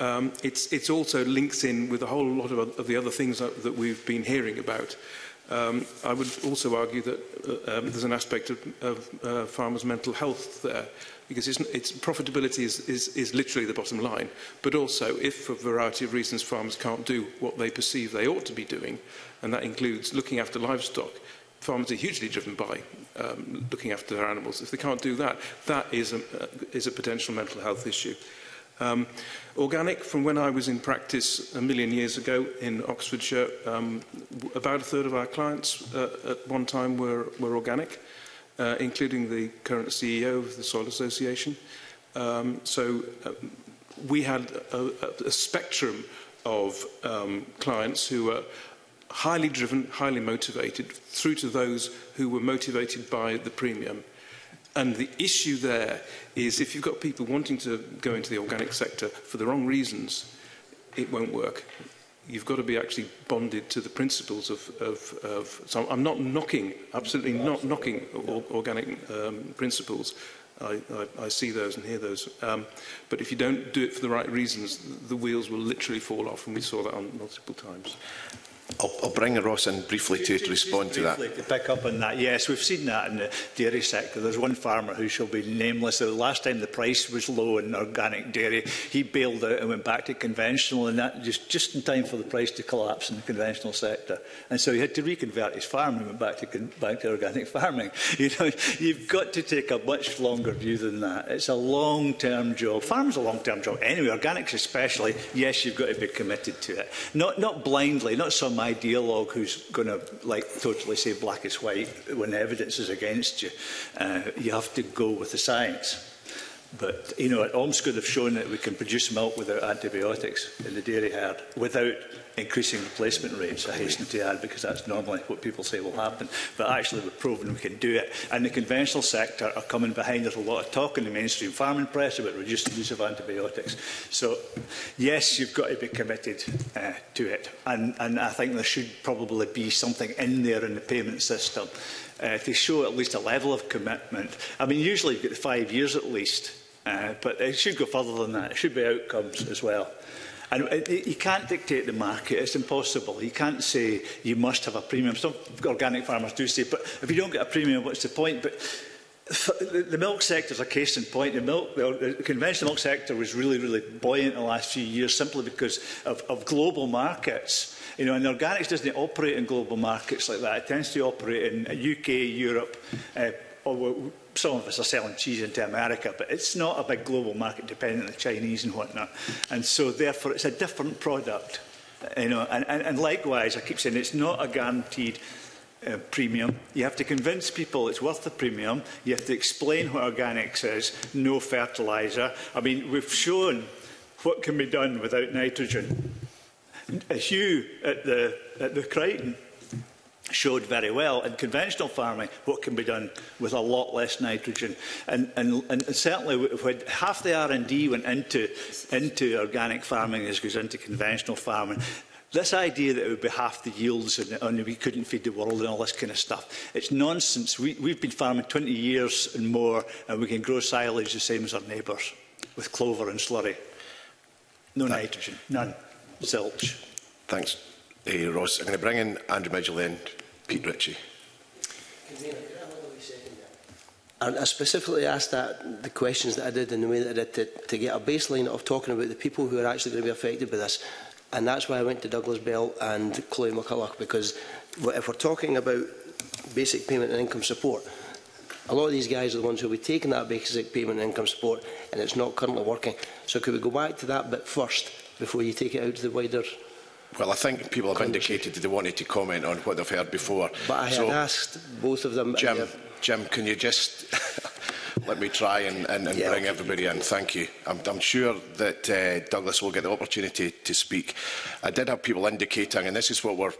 um, it's, it's also links in with a whole lot of, of the other things that, that we've been hearing about. Um, I would also argue that uh, um, there's an aspect of, of uh, farmers' mental health there because it's, it's, profitability is, is, is literally the bottom line. But also, if for a variety of reasons farmers can't do what they perceive they ought to be doing, and that includes looking after livestock, farmers are hugely driven by um, looking after their animals. If they can't do that, that is a, uh, is a potential mental health issue. Um, organic, from when I was in practice a million years ago in Oxfordshire, um, about a third of our clients uh, at one time were, were organic uh, including the current CEO of the Soil Association. Um, so uh, we had a, a spectrum of um, clients who were highly driven, highly motivated, through to those who were motivated by the premium. And the issue there is if you've got people wanting to go into the organic sector for the wrong reasons, it won't work you've got to be actually bonded to the principles of... of, of so I'm not knocking, absolutely not knocking or, organic um, principles. I, I, I see those and hear those. Um, but if you don't do it for the right reasons, the wheels will literally fall off, and we saw that on multiple times. I'll, I'll bring Ross in briefly to, to respond to that. To pick up on that, yes, we've seen that in the dairy sector. There's one farmer who shall be nameless. The last time the price was low in organic dairy, he bailed out and went back to conventional, and that just just in time for the price to collapse in the conventional sector. And so he had to reconvert his farm and went back to back to organic farming. You know, you've got to take a much longer view than that. It's a long-term job. Farming's a long-term job anyway. Organics especially. Yes, you've got to be committed to it. Not not blindly. Not some my ideologue who's going to like totally say black is white when the evidence is against you. Uh, you have to go with the science. But, you know, at could they've shown that we can produce milk without antibiotics in the dairy herd, without increasing replacement rates, I hasten to add, because that's normally what people say will happen. But actually, we've proven we can do it. And the conventional sector are coming behind. There's a lot of talk in the mainstream farming press about reducing the use of antibiotics. So, yes, you've got to be committed uh, to it. And, and I think there should probably be something in there in the payment system uh, to show at least a level of commitment. I mean, usually you've got five years at least, uh, but it should go further than that. It should be outcomes as well. And you uh, can't dictate the market, it's impossible. You can't say you must have a premium. Some organic farmers do say, but if you don't get a premium, what's the point? But the milk sector is a case in point. The, milk, the conventional milk sector was really, really buoyant in the last few years simply because of, of global markets. You know, and organics doesn't operate in global markets like that. It tends to operate in UK, uh, Europe, uh, or some of us are selling cheese into America, but it's not a big global market dependent on the Chinese and whatnot. And so, therefore, it's a different product. You know, and, and, and likewise, I keep saying it's not a guaranteed uh, premium. You have to convince people it's worth the premium. You have to explain what organics is, no fertilizer. I mean, we've shown what can be done without nitrogen. Uh, Hugh at the, at the Crichton showed very well in conventional farming what can be done with a lot less nitrogen and and, and certainly when half the R&D went into into organic farming as goes into conventional farming This idea that it would be half the yields and, and we couldn't feed the world and all this kind of stuff, it's nonsense. We, we've been farming 20 years and more and we can grow silage the same as our neighbours with clover and slurry. No that, nitrogen, none, zilch. Thanks. Hey, Ross. I'm going to bring in Andrew Midgell then, Pete Ritchie. I specifically asked that the questions that I did in the way that I did to, to get a baseline of talking about the people who are actually going to be affected by this. And that's why I went to Douglas Bell and Chloe McCulloch, because if we're talking about basic payment and income support, a lot of these guys are the ones who will be taking that basic payment and income support, and it's not currently working. So could we go back to that bit first before you take it out to the wider Well, I think people have indicated that they wanted to comment on what they've heard before. But I so, had asked both of them... Jim, have... Jim can you just let me try and, and, and yeah, bring okay. everybody in? Thank you. I'm, I'm sure that uh, Douglas will get the opportunity to speak. I did have people indicating, and this is what we're,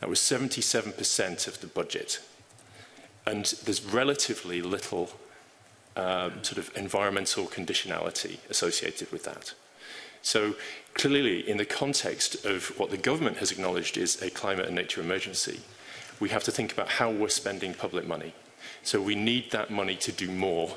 That was 77% of the budget. And there's relatively little um, sort of environmental conditionality associated with that. So clearly, in the context of what the government has acknowledged is a climate and nature emergency, we have to think about how we're spending public money. So we need that money to do more,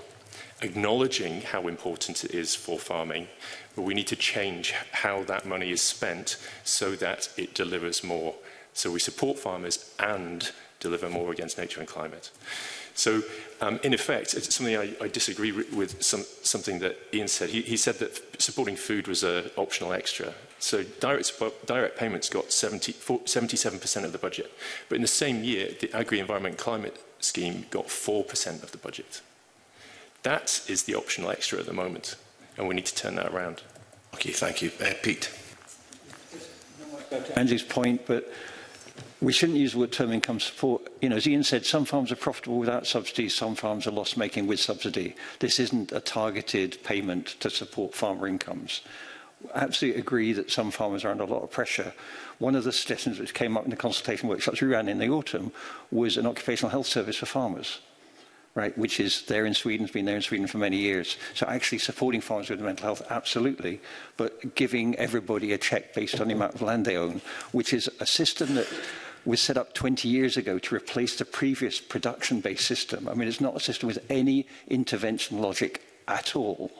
acknowledging how important it is for farming, but we need to change how that money is spent so that it delivers more. So we support farmers and deliver more against nature and climate. So um, in effect, it's something I, I disagree with some, something that Ian said. He, he said that supporting food was an optional extra. So direct, direct payments got 70, 77% of the budget. But in the same year, the Agri-Environment Climate Scheme got 4% of the budget. That is the optional extra at the moment, and we need to turn that around. Okay, thank you. Uh, Pete. Angie's point, but we shouldn't use the word term income support. You know, as Ian said, some farms are profitable without subsidy, some farms are loss-making with subsidy. This isn't a targeted payment to support farmer incomes. I absolutely agree that some farmers are under a lot of pressure. One of the suggestions which came up in the consultation workshops we ran in the autumn was an occupational health service for farmers right, which is there in Sweden, has been there in Sweden for many years. So actually supporting farmers with mental health, absolutely, but giving everybody a check based on the amount of land they own, which is a system that was set up 20 years ago to replace the previous production-based system. I mean, it's not a system with any intervention logic at all.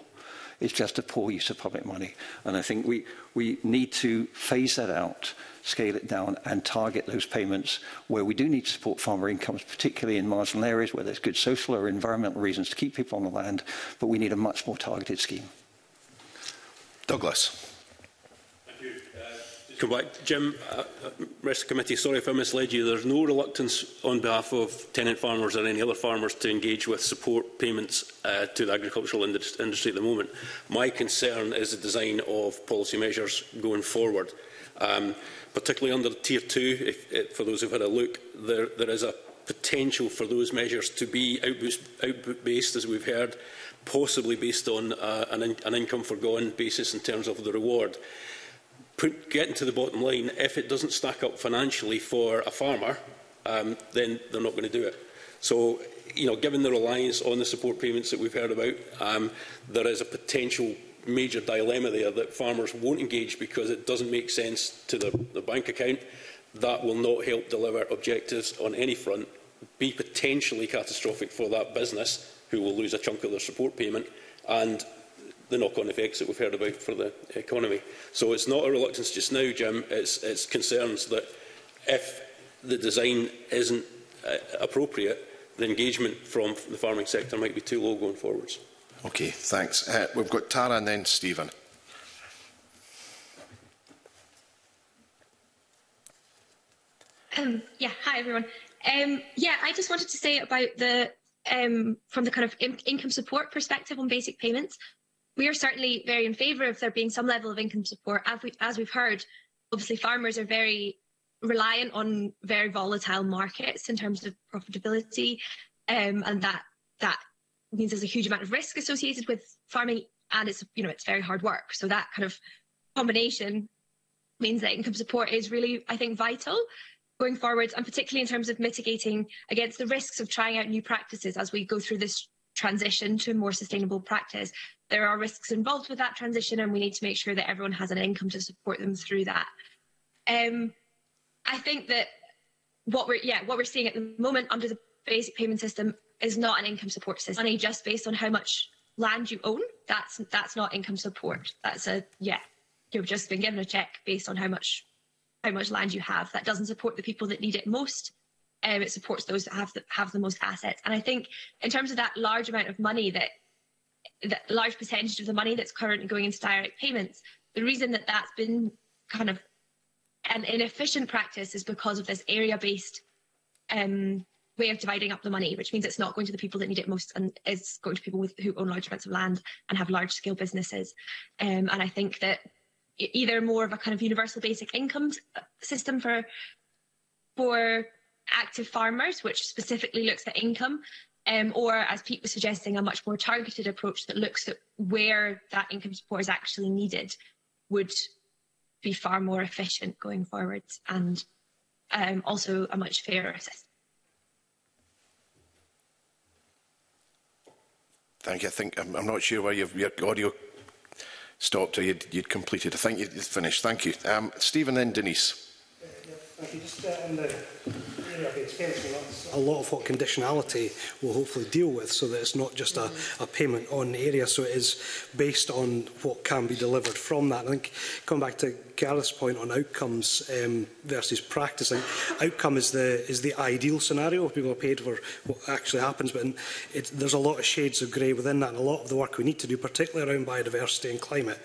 It's just a poor use of public money. And I think we, we need to phase that out scale it down and target those payments where we do need to support farmer incomes, particularly in marginal areas where there's good social or environmental reasons to keep people on the land, but we need a much more targeted scheme. Douglas. Come uh, back. Jim, uh, uh, rest of the committee, sorry if I misled you. There's no reluctance on behalf of tenant farmers or any other farmers to engage with support payments uh, to the agricultural indus industry at the moment. My concern is the design of policy measures going forward. Um, particularly under Tier 2, if, if, for those have had a look, there, there is a potential for those measures to be output-based, as we've heard, possibly based on uh, an, in an income forgone basis in terms of the reward. Put, getting to the bottom line, if it doesn't stack up financially for a farmer, um, then they're not going to do it. So, you know, given the reliance on the support payments that we've heard about, um, there is a potential major dilemma there that farmers won't engage because it doesn't make sense to their, their bank account. That will not help deliver objectives on any front, be potentially catastrophic for that business, who will lose a chunk of their support payment, and the knock-on effects that we've heard about for the economy. So it's not a reluctance just now, Jim, it's, it's concerns that if the design isn't uh, appropriate, the engagement from the farming sector might be too low going forwards. Okay, thanks. Uh, we've got Tara and then Stephen. Um, yeah, hi everyone. Um, yeah, I just wanted to say about the um, from the kind of in income support perspective on basic payments, we are certainly very in favour of there being some level of income support. As, we, as we've heard, obviously farmers are very reliant on very volatile markets in terms of profitability, um, and that that means there's a huge amount of risk associated with farming and it's you know it's very hard work so that kind of combination means that income support is really i think vital going forward and particularly in terms of mitigating against the risks of trying out new practices as we go through this transition to a more sustainable practice there are risks involved with that transition and we need to make sure that everyone has an income to support them through that um, i think that what we're yeah what we're seeing at the moment under the basic payment system is not an income support system. Money just based on how much land you own, that's that's not income support. That's a yeah, you've just been given a check based on how much how much land you have. That doesn't support the people that need it most. Um, it supports those that have the, have the most assets. And I think in terms of that large amount of money that that large percentage of the money that's currently going into direct payments, the reason that that's been kind of an inefficient practice is because of this area-based um, way of dividing up the money, which means it's not going to the people that need it most and is going to people with, who own large amounts of land and have large scale businesses. Um, and I think that either more of a kind of universal basic income uh, system for for active farmers, which specifically looks at income, um, or as Pete was suggesting, a much more targeted approach that looks at where that income support is actually needed would be far more efficient going forward and um, also a much fairer system. Thank you. I think I'm, I'm not sure why you've, your audio stopped or you'd, you'd completed. I think you'd, finished. Thank you. Um, Stephen, then Denise. Thank you. Just, uh, a lot of what conditionality will hopefully deal with so that it's not just a, mm-hmm. a payment on area, so it is based on what can be delivered from that. I think, coming back to Gareth's point on outcomes um, versus practice. And outcome is the is the ideal scenario. People are paid for what actually happens, but in, it, there's a lot of shades of grey within that, and a lot of the work we need to do, particularly around biodiversity and climate.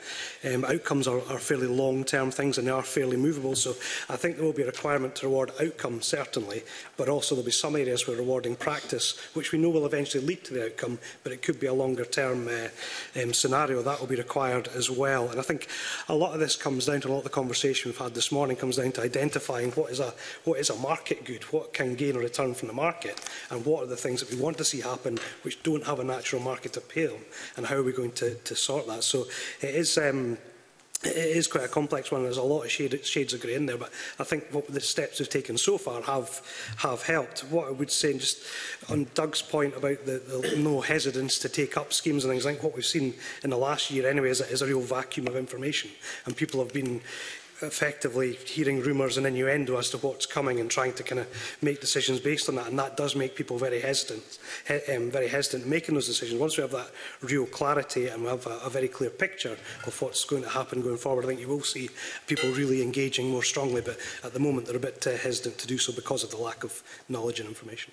Um, outcomes are, are fairly long-term things, and they are fairly movable. So I think there will be a requirement to reward outcomes certainly, but also there'll be some areas where rewarding practice, which we know will eventually lead to the outcome, but it could be a longer-term uh, um, scenario. That will be required as well. And I think a lot of this comes down to a lot of the conversation we've had this morning comes down to identifying what is a what is a market good, what can gain a return from the market, and what are the things that we want to see happen which don't have a natural market appeal, and how are we going to, to sort that. So it is. Um, it is quite a complex one. There's a lot of shade, shades of grey in there, but I think what the steps we've taken so far have have helped. What I would say, just on Doug's point about the, the no hesitance to take up schemes and things, I think what we've seen in the last year anyway is, is a real vacuum of information, and people have been effectively hearing rumours and innuendo as to what's coming and trying to kind of make decisions based on that. And that does make people very hesitant, he, um, very hesitant making those decisions. Once we have that real clarity and we have a, a very clear picture of what's going to happen going forward, I think you will see people really engaging more strongly. But at the moment, they're a bit uh, hesitant to do so because of the lack of knowledge and information.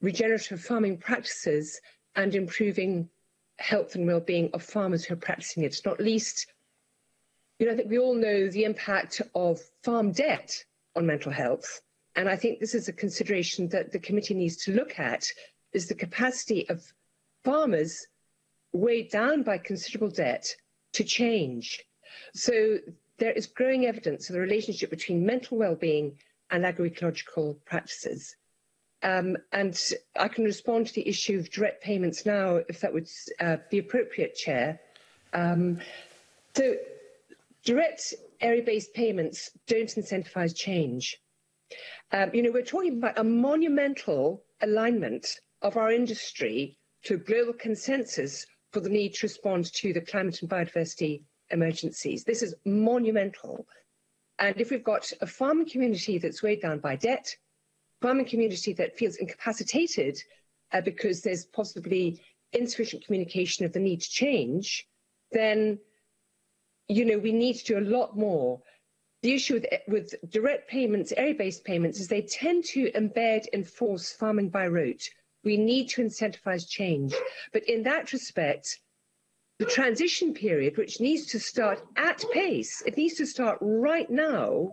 regenerative farming practices and improving health and well-being of farmers who are practicing it, not least you know, I think we all know the impact of farm debt on mental health. And I think this is a consideration that the committee needs to look at is the capacity of farmers weighed down by considerable debt to change. So there is growing evidence of the relationship between mental well-being and agroecological practices. Um, and I can respond to the issue of direct payments now, if that would uh, be appropriate, Chair. Um, so direct area-based payments don't incentivize change. Um, you know, we're talking about a monumental alignment of our industry to global consensus for the need to respond to the climate and biodiversity emergencies. This is monumental. And if we've got a farming community that's weighed down by debt, farming community that feels incapacitated uh, because there's possibly insufficient communication of the need to change, then you know, we need to do a lot more. The issue with, with direct payments, area-based payments, is they tend to embed and force farming by rote. We need to incentivise change. But in that respect, the transition period, which needs to start at pace, it needs to start right now,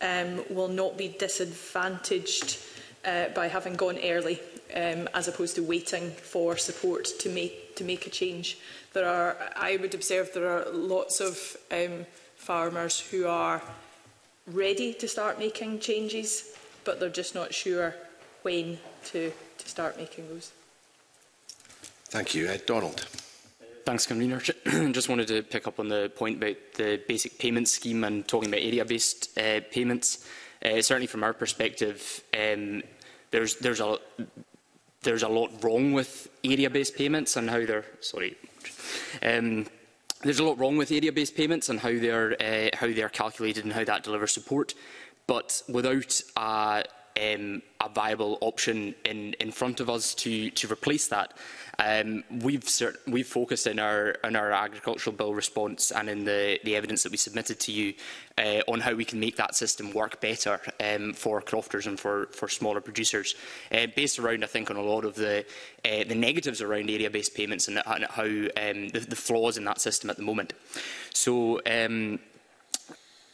um, will not be disadvantaged uh, by having gone early um, as opposed to waiting for support to make to make a change. There are, I would observe, there are lots of um, farmers who are ready to start making changes, but they're just not sure when to, to start making those. Thank you. Uh, Donald. Thanks, Convener. Just wanted to pick up on the point about the basic payment scheme and talking about area-based uh, payments. Uh, certainly from our perspective, um, there's, there's, a, there's a lot wrong with area-based payments and how they're... Sorry. Um, There's a lot wrong with area-based payments and how they're uh, how they are calculated and how that delivers support, but without a um, a viable option in, in front of us to, to replace that. Um, we've, we've focused in our, in our agricultural bill response and in the, the evidence that we submitted to you uh, on how we can make that system work better um, for crofters and for, for smaller producers, uh, based around, I think, on a lot of the, uh, the negatives around area-based payments and, and how um, the, the flaws in that system at the moment. So um,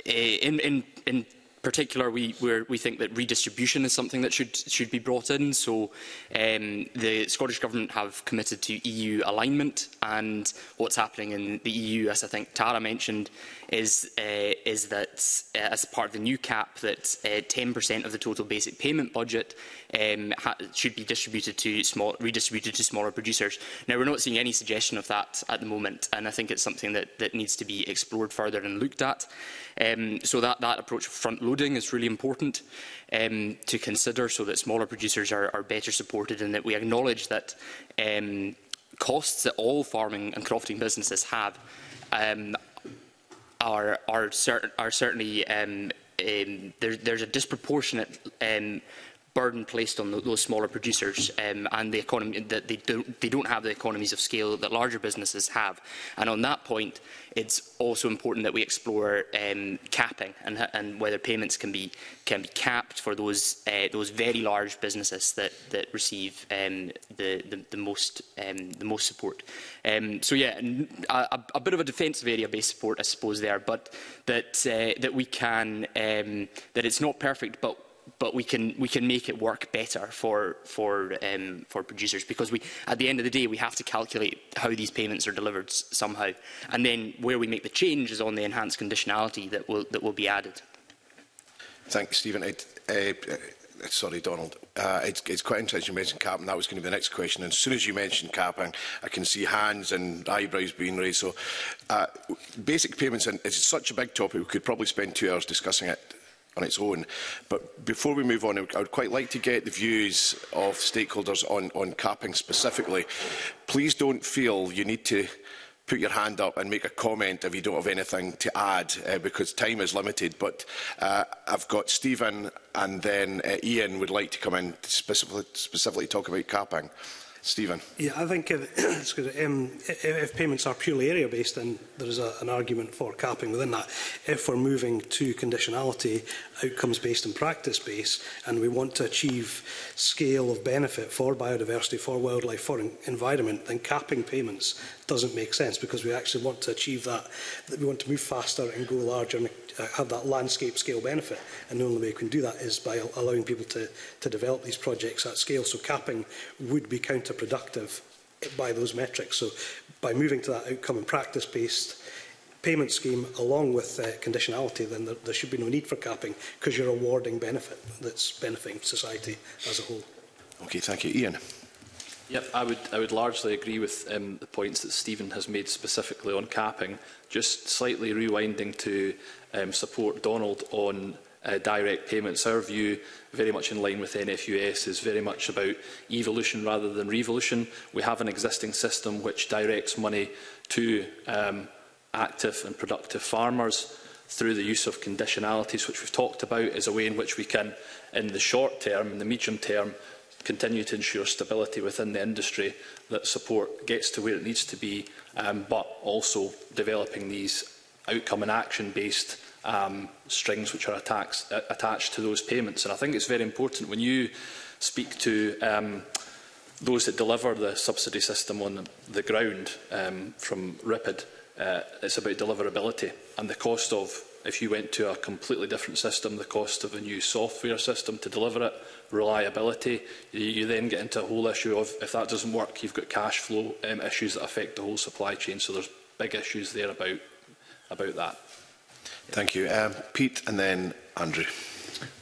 uh, in, in, in particular, we, we think that redistribution is something that should, should be brought in. So um, the Scottish Government have committed to EU alignment and what's happening in the EU, as I think Tara mentioned, is, uh, is that uh, as part of the new cap that 10% uh, of the total basic payment budget um, should be distributed to small, redistributed to smaller producers. Now, we're not seeing any suggestion of that at the moment, and I think it's something that, that needs to be explored further and looked at. Um, so that, that approach of front-loading is really important um, to consider so that smaller producers are, are better supported and that we acknowledge that um, costs that all farming and crofting businesses have um, are, are, cer are certainly um, um, there, there's a disproportionate um, burden placed on those smaller producers um, and the economy that they don't, they don't have the economies of scale that larger businesses have. And on that point, it's also important that we explore um, capping and, and whether payments can be can be capped for those uh, those very large businesses that that receive um, the, the the most um, the most support. Um, so yeah, a, a bit of a defensive area based support, I suppose there, but that uh, that we can um, that it's not perfect, but but we can we can make it work better for for um, for producers because we at the end of the day we have to calculate how these payments are delivered somehow, and then where we make the change is on the enhanced conditionality that will that will be added. Thanks, Stephen. It, uh, sorry, Donald. Uh, it's, it's quite interesting you mentioned capping. That was going to be the next question. And as soon as you mentioned capping, I can see hands and eyebrows being raised. So, uh, basic payments, and it's such a big topic, we could probably spend two hours discussing it on its own. But before we move on, I would quite like to get the views of stakeholders on, on capping specifically. Please don't feel you need to put your hand up and make a comment if you don't have anything to add, uh, because time is limited. But uh, I've got Stephen and then uh, Ian would like to come in specifically, specifically talk about capping. Stephen. Yeah, I think if, excuse me, um, if, if payments are purely area-based, then there is a, an argument for capping within that. If we're moving to conditionality, outcomes-based and practice-based, and we want to achieve scale of benefit for biodiversity, for wildlife, for environment, then capping payments doesn't make sense because we actually want to achieve that, that we want to move faster and go larger and Uh, have that landscape scale benefit. And the only way you can do that is by allowing people to, to develop these projects at scale. So capping would be counterproductive by those metrics. So by moving to that outcome and practice-based payment scheme along with uh, conditionality, then there, there should be no need for capping because you're awarding benefit that's benefiting society as a whole. Okay, thank you. Ian. Yep, I would, I would largely agree with um, the points that Stephen has made specifically on capping. Just slightly rewinding to um, support Donald on uh, direct payments. Our view, very much in line with NFUS, is very much about evolution rather than revolution. We have an existing system which directs money to um, active and productive farmers through the use of conditionalities, which we've talked about, is a way in which we can, in the short term, in the medium term, continue to ensure stability within the industry that support gets to where it needs to be, um, but also developing these outcome and action-based um, strings which are attacks, uh, attached to those payments. And I think it's very important when you speak to um, those that deliver the subsidy system on the ground um, from RIPID, uh, it's about deliverability and the cost of, if you went to a completely different system, the cost of a new software system to deliver it, reliability. You, you then get into a whole issue of, if that doesn't work, you've got cash flow um, issues that affect the whole supply chain. So there's big issues there about about that. Thank you. Um, Pete and then Andrew.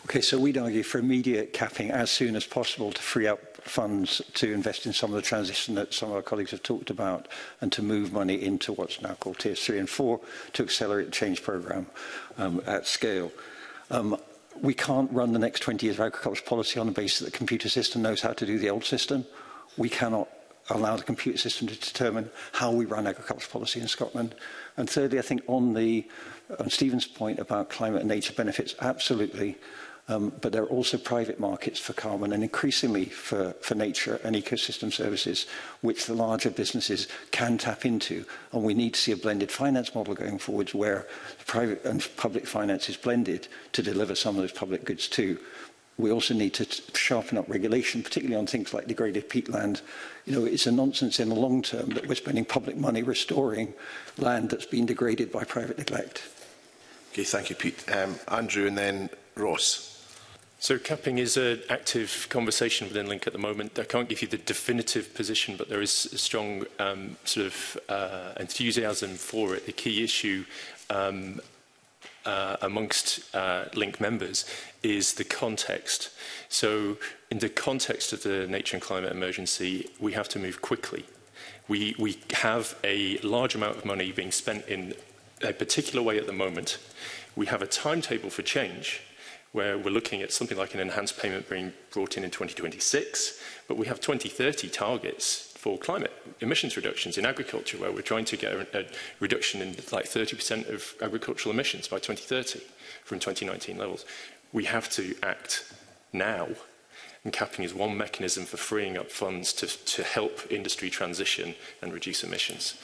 Okay, so we'd argue for immediate capping as soon as possible to free up funds to invest in some of the transition that some of our colleagues have talked about and to move money into what's now called Tier 3 and 4 to accelerate the change programme um, at scale. Um, we can't run the next 20 years of agriculture policy on the basis that the computer system knows how to do the old system. We cannot allow the computer system to determine how we run agriculture policy in Scotland. And thirdly, I think on the on Stephen's point about climate and nature benefits, absolutely. Um, but there are also private markets for carbon and increasingly for, for nature and ecosystem services, which the larger businesses can tap into. And we need to see a blended finance model going forwards where private and public finance is blended to deliver some of those public goods too we also need to sharpen up regulation, particularly on things like degraded peatland. You know, it's a nonsense in the long term that we're spending public money restoring land that's been degraded by private neglect. Okay, thank you, Pete. Um, Andrew and then Ross. So capping is an active conversation within Link at the moment. I can't give you the definitive position, but there is a strong um, sort of uh, enthusiasm for it. The key issue um, uh, amongst uh, link members is the context. So in the context of the nature and climate emergency, we have to move quickly. We, we have a large amount of money being spent in a particular way at the moment. We have a timetable for change where we're looking at something like an enhanced payment being brought in in 2026, but we have 2030 targets for climate emissions reductions in agriculture, where we're trying to get a, a reduction in like 30% of agricultural emissions by 2030 from 2019 levels. We have to act now, and capping is one mechanism for freeing up funds to, to help industry transition and reduce emissions.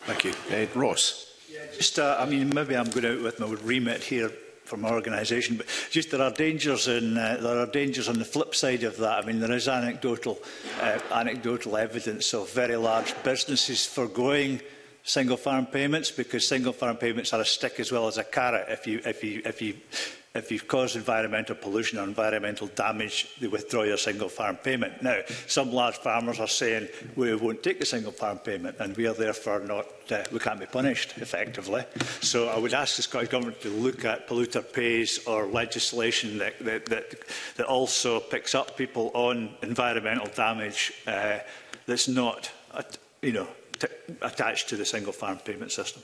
Thank you. Ed uh, Ross. Yeah, just, uh, I mean, maybe I'm going out with my remit here, from organisation. But just there are dangers in uh, there are dangers on the flip side of that. I mean, there is anecdotal uh, anecdotal evidence of very large businesses forgoing single farm payments because single farm payments are a stick as well as a carrot. If you if you if you if you've caused environmental pollution or environmental damage, they withdraw your single farm payment. Now, some large farmers are saying we won't take the single farm payment and we are therefore not, uh, we can't be punished effectively. So I would ask the Scottish Government to look at polluter pays or legislation that, that, that, that also picks up people on environmental damage uh, that's not, you know, attached to the single farm payment system.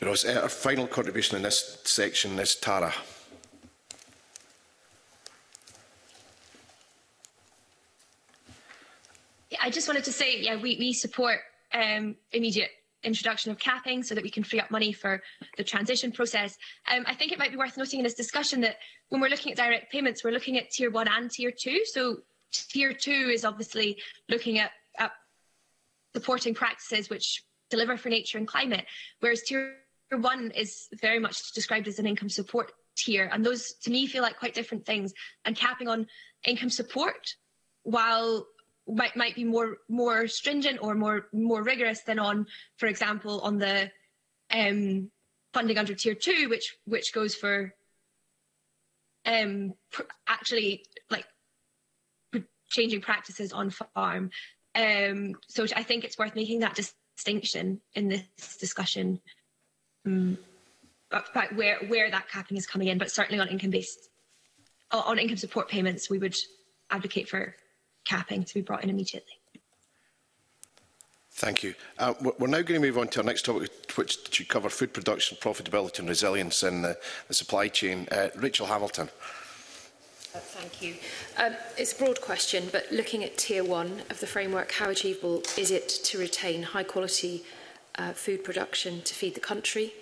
Ross, uh, our final contribution in this section is Tara. I just wanted to say, yeah, we, we support um, immediate introduction of capping so that we can free up money for the transition process. Um, I think it might be worth noting in this discussion that when we're looking at direct payments, we're looking at tier one and tier two. So tier two is obviously looking at, at supporting practices which deliver for nature and climate, whereas tier one is very much described as an income support tier. And those, to me, feel like quite different things. And capping on income support while might might be more more stringent or more more rigorous than on, for example, on the um, funding under tier two, which which goes for um, actually like changing practices on farm. Um, so I think it's worth making that distinction in this discussion um, about where where that capping is coming in. But certainly on income based on income support payments, we would advocate for capping to be brought in immediately. Thank you. Uh, we're now going to move on to our next topic, which should cover food production, profitability and resilience in the, the supply chain. Uh, Rachel Hamilton. Uh, thank you. Um, it's a broad question, but looking at Tier 1 of the framework, how achievable is it to retain high-quality uh, food production to feed the country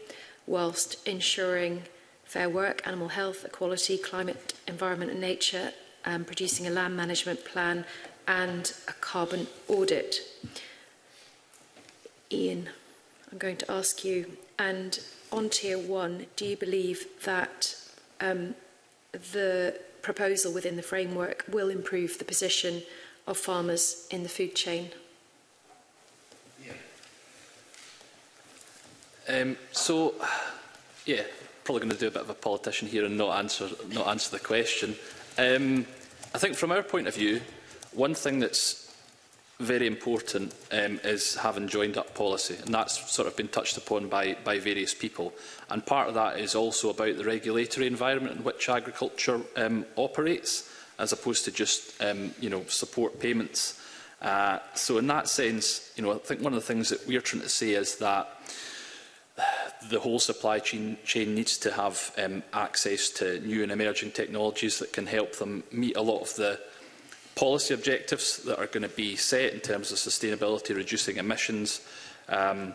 whilst ensuring fair work, animal health, equality, climate, environment and nature um, producing a land management plan and a carbon audit. Ian, I'm going to ask you, and on Tier 1, do you believe that um, the proposal within the framework will improve the position of farmers in the food chain? Yeah. Um, so, yeah, probably going to do a bit of a politician here and not answer not answer the question. Um, I think from our point of view, one thing that's very important um, is having joined up policy and that's sort of been touched upon by, by various people and part of that is also about the regulatory environment in which agriculture um, operates as opposed to just um, you know support payments uh, so in that sense you know I think one of the things that we're trying to say is that the whole supply chain, chain needs to have um, access to new and emerging technologies that can help them meet a lot of the policy objectives that are going to be set in terms of sustainability, reducing emissions, um,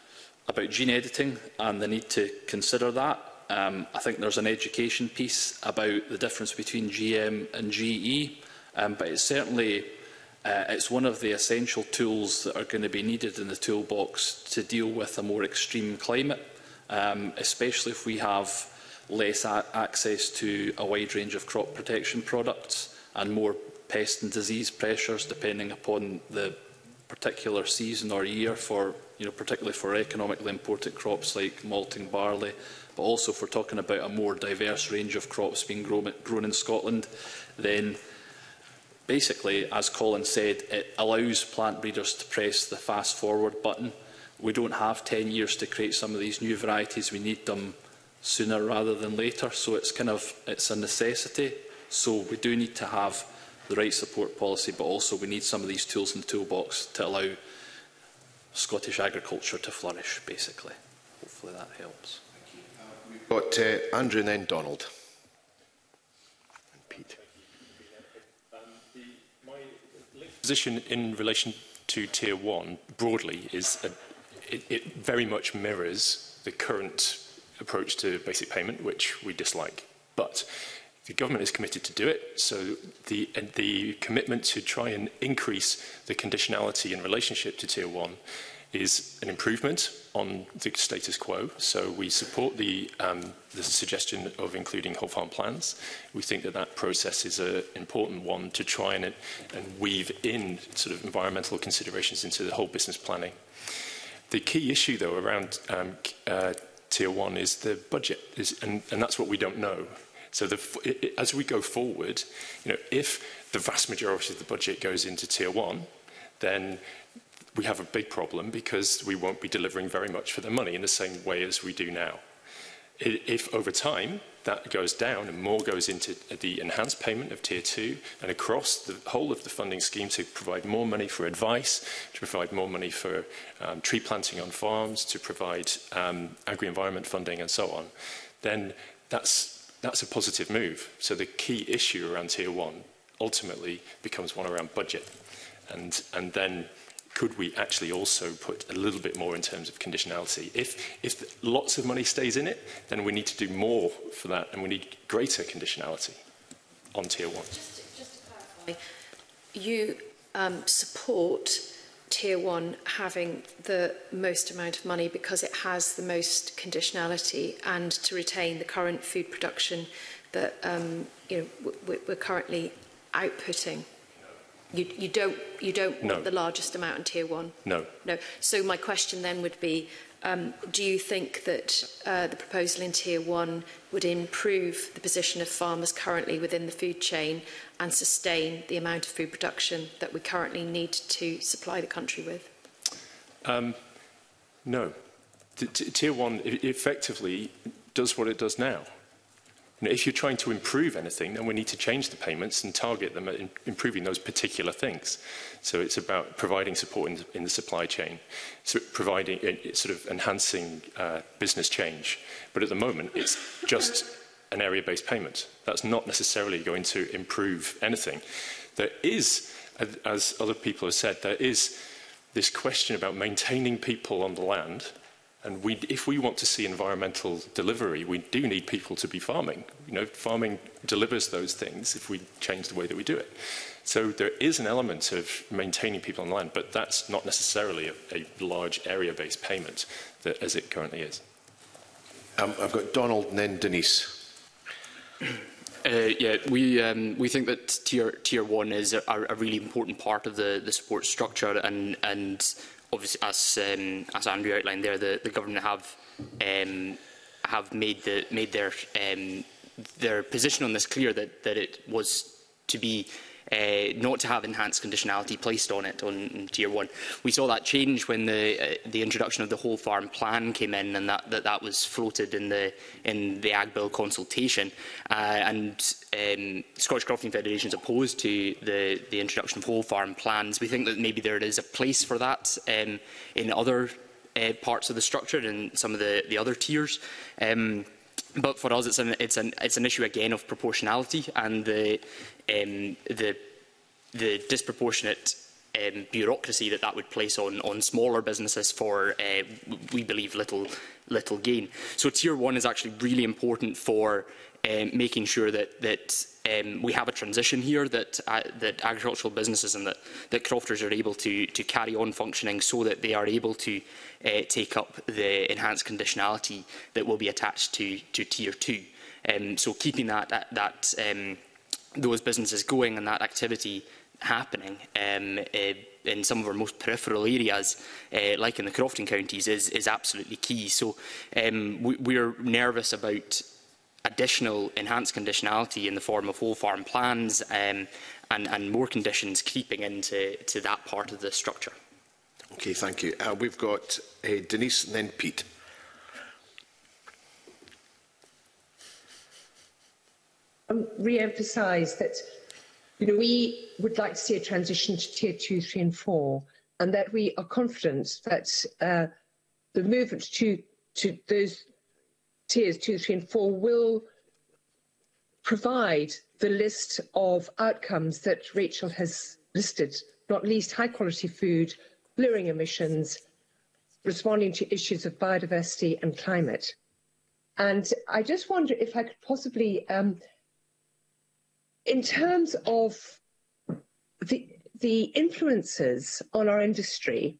about gene editing and the need to consider that Um, I think there's an education piece about the difference between GM and GE, um, but it's certainly uh, it's one of the essential tools that are going to be needed in the toolbox to deal with a more extreme climate, um, especially if we have less access to a wide range of crop protection products and more pest and disease pressures depending upon the particular season or year for you know particularly for economically important crops like malting barley but also if we're talking about a more diverse range of crops being grown, grown in Scotland, then basically, as Colin said, it allows plant breeders to press the fast forward button. We don't have 10 years to create some of these new varieties. We need them sooner rather than later. So it's kind of it's a necessity. So we do need to have the right support policy, but also we need some of these tools in the toolbox to allow Scottish agriculture to flourish, basically. Hopefully that helps. Got uh, Andrew and then Donald. And Pete. the, position in relation to Tier 1 broadly is a, it, it very much mirrors the current approach to basic payment, which we dislike. But the government is committed to do it, so the, the commitment to try and increase the conditionality in relationship to Tier 1 is an improvement on the status quo. So we support the, um, the suggestion of including whole farm plans. We think that that process is an important one to try and, and weave in sort of environmental considerations into the whole business planning. The key issue, though, around um, uh, tier one is the budget, is, and, and that's what we don't know. So the, as we go forward, you know, if the vast majority of the budget goes into tier one, then we have a big problem because we won't be delivering very much for the money in the same way as we do now. If over time that goes down and more goes into the enhanced payment of Tier 2 and across the whole of the funding scheme to provide more money for advice, to provide more money for um, tree planting on farms, to provide um, agri-environment funding and so on, then that's, that's a positive move. So the key issue around Tier 1 ultimately becomes one around budget. And, and then could we actually also put a little bit more in terms of conditionality? If, if lots of money stays in it, then we need to do more for that and we need greater conditionality on tier one. Just, just to clarify, you um, support tier one having the most amount of money because it has the most conditionality and to retain the current food production that um, you know, we're currently outputting. You, you don't, you don't no. want the largest amount in Tier 1? No. No. So my question then would be, um, do you think that uh, the proposal in Tier 1 would improve the position of farmers currently within the food chain and sustain the amount of food production that we currently need to supply the country with? Um, no. T tier 1 e-, effectively does what it does now. You know, if you're trying to improve anything, then we need to change the payments and target them at improving those particular things. So it's about providing support in, in the supply chain, so providing it, uh, sort of enhancing uh, business change. But at the moment, it's just an area-based payment. That's not necessarily going to improve anything. There is, as other people have said, there is this question about maintaining people on the land – And we, if we want to see environmental delivery, we do need people to be farming. You know, farming delivers those things if we change the way that we do it. So there is an element of maintaining people on land, but that's not necessarily a, a large area-based payment that, as it currently is. Um, I've got Donald and then Denise. Uh, yeah, we um, we think that tier tier one is a, a really important part of the the support structure, and and obviously, as um, as Andrew outlined there, the, the government have um, have made the made their um, their position on this clear that that it was to be uh, not to have enhanced conditionality placed on it on, on Tier 1. We saw that change when the, uh, the introduction of the whole farm plan came in and that, that, that was floated in the, in the Ag Bill consultation. Uh, and um, Scottish Crofting Federation is opposed to the, the introduction of whole farm plans. We think that maybe there is a place for that um, in other uh, parts of the structure and some of the, the other tiers. Um, But for us, it's an, it's an, it's an issue again of proportionality and the, um, the, the disproportionate um, bureaucracy that that would place on, on smaller businesses for, uh, we believe, little, little gain. So tier one is actually really important for um, making sure that, that um, we have a transition here, that, uh, that agricultural businesses and that, that crofters are able to, to carry on functioning so that they are able to uh, take up the enhanced conditionality that will be attached to, to Tier 2. Um, so keeping that, that, that um, those businesses going and that activity happening um, uh, in some of our most peripheral areas, uh, like in the Crofton counties, is, is absolutely key. So um, we, we're nervous about additional enhanced conditionality in the form of whole farm plans um, and, and more conditions creeping into to that part of the structure. Okay, thank you. Uh, we've got uh, Denise and then Pete. Um, Re-emphasise that you know, we would like to see a transition to tier 2, 3 and 4 and that we are confident that uh, the movement to, to those tiers two, three, and four will provide the list of outcomes that Rachel has listed, not least high quality food, lowering emissions, responding to issues of biodiversity and climate. And I just wonder if I could possibly, um, in terms of the, the influences on our industry,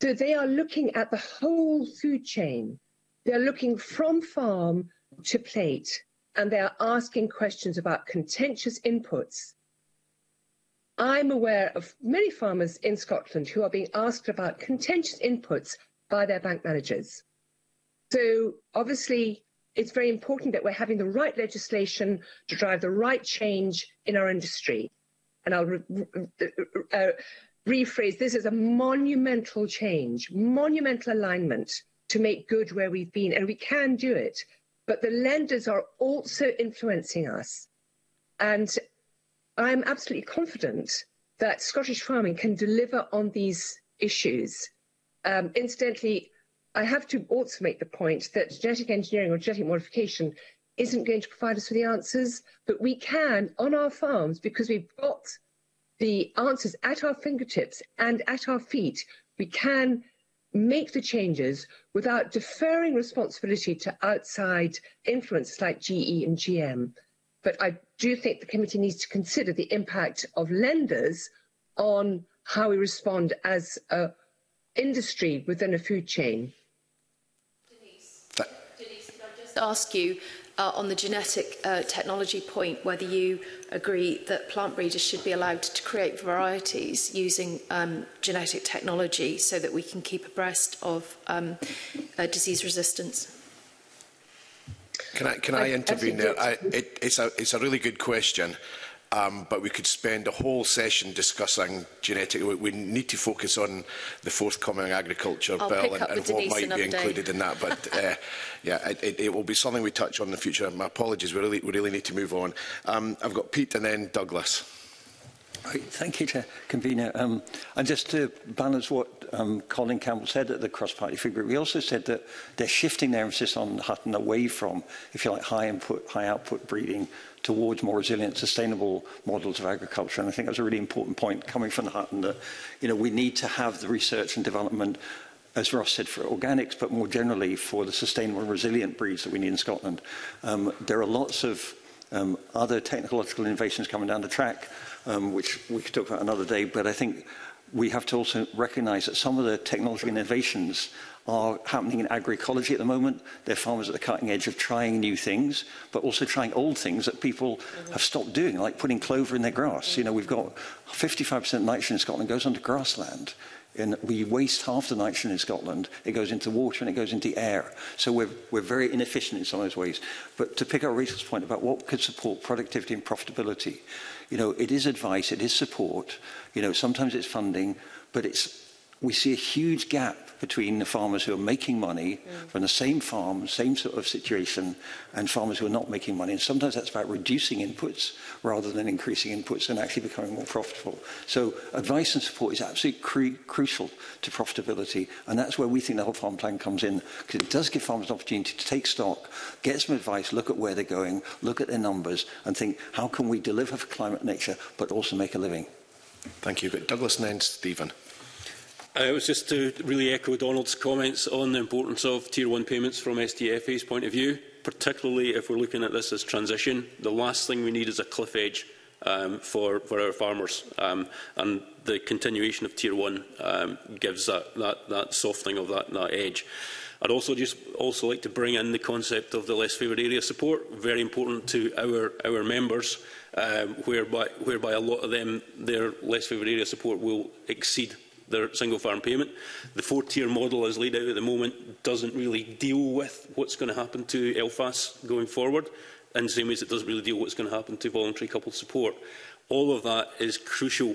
So they are looking at the whole food chain. They're looking from farm to plate. and they are asking questions about contentious inputs. I'm aware of many farmers in Scotland who are being asked about contentious inputs by their bank managers. So obviously, it's very important that we're having the right legislation to drive the right change in our industry. And I'll re uh, rephrase this as a monumental change, monumental alignment to make good where we've been. And we can do it but the lenders are also influencing us. And I'm absolutely confident that Scottish farming can deliver on these issues. Um, incidentally, I have to also make the point that genetic engineering or genetic modification isn't going to provide us with the answers, but we can on our farms because we've got the answers at our fingertips and at our feet. We can make the changes without deferring responsibility to outside influences like GE and GM. But I do think the committee needs to consider the impact of lenders on how we respond as a industry within a food chain. Denise, Denise, can I just ask you Uh, on the genetic uh, technology point, whether you agree that plant breeders should be allowed to create varieties using um, genetic technology so that we can keep abreast of um, uh, disease resistance. Can I, can I, I intervene I there? I, it, it's, a, it's a really good question um, but we could spend a whole session discussing genetic. We, we need to focus on the forthcoming agriculture I'll bill and, and what might be included day. in that. But uh, yeah, it, it, it will be something we touch on in the future. My apologies, we really, we really need to move on. Um, I've got Pete and then Douglas. Right, thank you, Chair, Convener. Um, and just to balance what um, Colin Campbell said at the cross-party figure, we also said that they're shifting their emphasis on Hutton away from, if you like, high input, high output breeding towards more resilient, sustainable models of agriculture. And I think that's a really important point coming from the Hutton that you know, we need to have the research and development as Ross said, for organics, but more generally for the sustainable and resilient breeds that we need in Scotland. Um, there are lots of um, other technological innovations coming down the track, um, which we could talk about another day, but I think we have to also recognize that some of the technology innovations are happening in agroecology at the moment. They're farmers at the cutting edge of trying new things, but also trying old things that people mm -hmm. have stopped doing, like putting clover in their grass. Mm -hmm. You know, we've got 55% nitrogen in Scotland goes onto grassland. And we waste half the nitrogen in Scotland. It goes into water and it goes into air. So we're, we're very inefficient in some of those ways. But to pick up Rachel's point about what could support productivity and profitability, you know, it is advice, it is support. You know, sometimes it's funding, but it's we see a huge gap between the farmers who are making money mm. from the same farm, same sort of situation, and farmers who are not making money. And sometimes that's about reducing inputs rather than increasing inputs and actually becoming more profitable. So advice and support is absolutely cru crucial to profitability. And that's where we think the whole farm plan comes in, because it does give farmers an opportunity to take stock, get some advice, look at where they're going, look at their numbers, and think, how can we deliver for climate and nature, but also make a living? Thank you. Douglas and then Stephen. Uh, it was just to really echo Donald's comments on the importance of Tier 1 payments from STFA's point of view, particularly if we're looking at this as transition. The last thing we need is a cliff edge um, for, for our farmers. Um, and the continuation of Tier 1 um, gives that, that, that softening of that, that edge. I'd also just also like to bring in the concept of the less favoured area support, very important to our, our members, um, whereby, whereby a lot of them, their less favoured area support will exceed their single farm payment. The four-tier model as laid out at the moment doesn't really deal with what's going to happen to LFAS going forward, in the same way as it doesn't really deal with what's going to happen to voluntary coupled support. All of that is crucial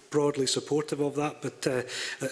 broadly supportive of that, but uh,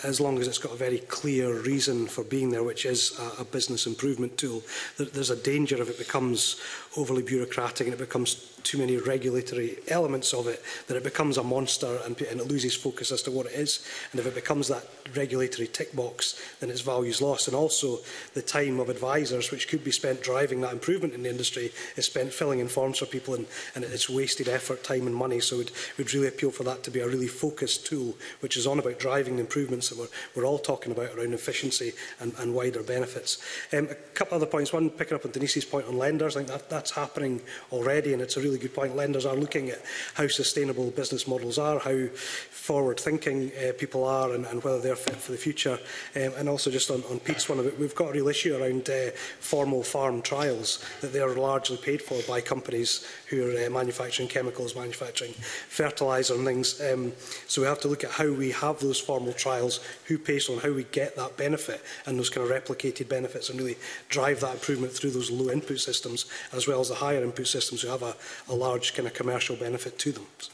as long as it's got a very clear reason for being there, which is a, a business improvement tool, there's a danger if it becomes overly bureaucratic and it becomes too many regulatory elements of it that it becomes a monster and, and it loses focus as to what it is. And if it becomes that regulatory tick box, then its value is lost. And also the time of advisors, which could be spent driving that improvement in the industry, is spent filling in forms for people and, and it's wasted effort, time and money. So we'd, we'd really appeal for that to be a really focused tool, which is on about driving the improvements that we're, we're all talking about around efficiency and, and wider benefits. Um, a couple other points. One, picking up on Denise's point on lenders, I think that, that that's happening already, and it's a really good point. Lenders are looking at how sustainable business models are, how forward-thinking uh, people are, and, and whether they're fit for the future. Um, and also just on, on Pete's one of it, we've got a real issue around uh, formal farm trials, that they are largely paid for by companies who are uh, manufacturing chemicals, manufacturing fertiliser and things. Um, so we have to look at how we have those formal trials, who pays on, how we get that benefit and those kind of replicated benefits and really drive that improvement through those low input systems as well well as the higher input systems who have a, a large kind of commercial benefit to them. So.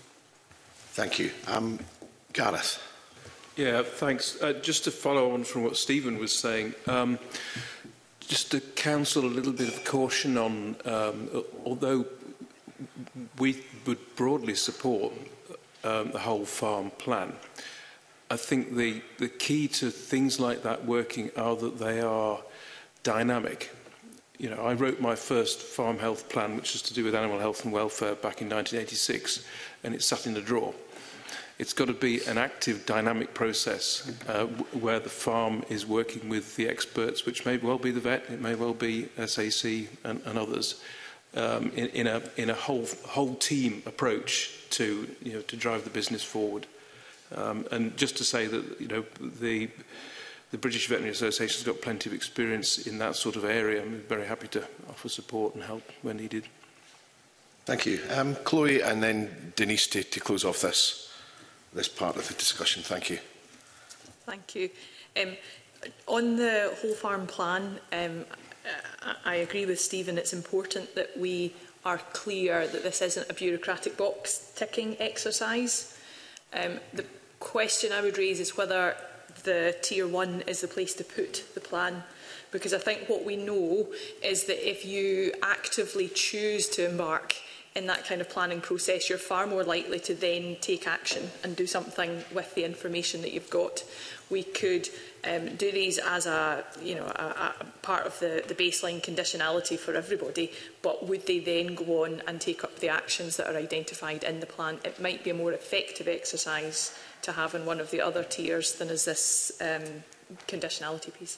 Thank you. Um, Gareth. Yeah, thanks. Uh, just to follow on from what Stephen was saying, um, just to counsel a little bit of caution on, um, although we would broadly support um, the whole farm plan, I think the, the key to things like that working are that they are dynamic you know, I wrote my first farm health plan, which was to do with animal health and welfare back in 1986, and it sat in a drawer. It's got to be an active, dynamic process uh, where the farm is working with the experts, which may well be the vet, it may well be SAC and, and others, um, in, in, a, in a whole, whole team approach to, you know, to drive the business forward. Um, and just to say that, you know, the the British Veterinary Association has got plenty of experience in that sort of area. I'm very happy to offer support and help when needed. Thank you. Um, Chloe and then Denise to, to close off this, this part of the discussion. Thank you. Thank you. Um, on the whole farm plan, um, I agree with Stephen. It's important that we are clear that this isn't a bureaucratic box ticking exercise. Um, the question I would raise is whether the tier one is the place to put the plan. Because I think what we know is that if you actively choose to embark in that kind of planning process, you're far more likely to then take action and do something with the information that you've got. We could um, do these as a, you know, a, a part of the, the baseline conditionality for everybody, but would they then go on and take up the actions that are identified in the plan? It might be a more effective exercise to have in one of the other tiers than is this um, conditionality piece.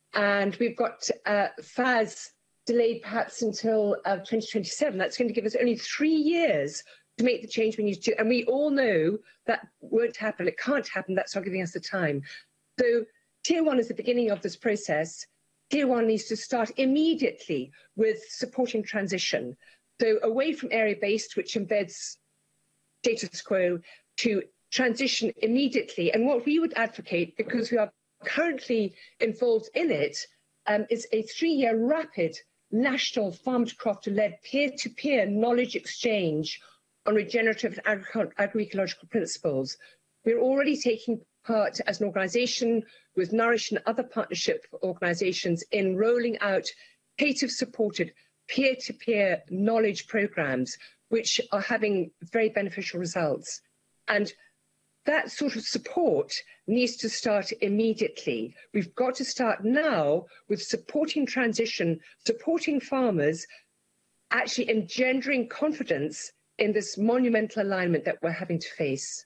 and we've got uh, FAS delayed perhaps until uh, 2027. That's going to give us only three years to make the change we need to. And we all know that won't happen. It can't happen. That's not giving us the time. So tier one is the beginning of this process. Tier one needs to start immediately with supporting transition. So away from area-based, which embeds status quo, to transition immediately. And what we would advocate, because we are currently involved in it, um, is a three-year rapid national farm to crop to led peer-to-peer knowledge exchange on regenerative and agroecological principles. We're already taking part as an organisation with Nourish and other partnership organisations in rolling out native supported peer peer-to-peer knowledge programmes, which are having very beneficial results. And that sort of support needs to start immediately. We've got to start now with supporting transition, supporting farmers, actually engendering confidence in this monumental alignment that we're having to face.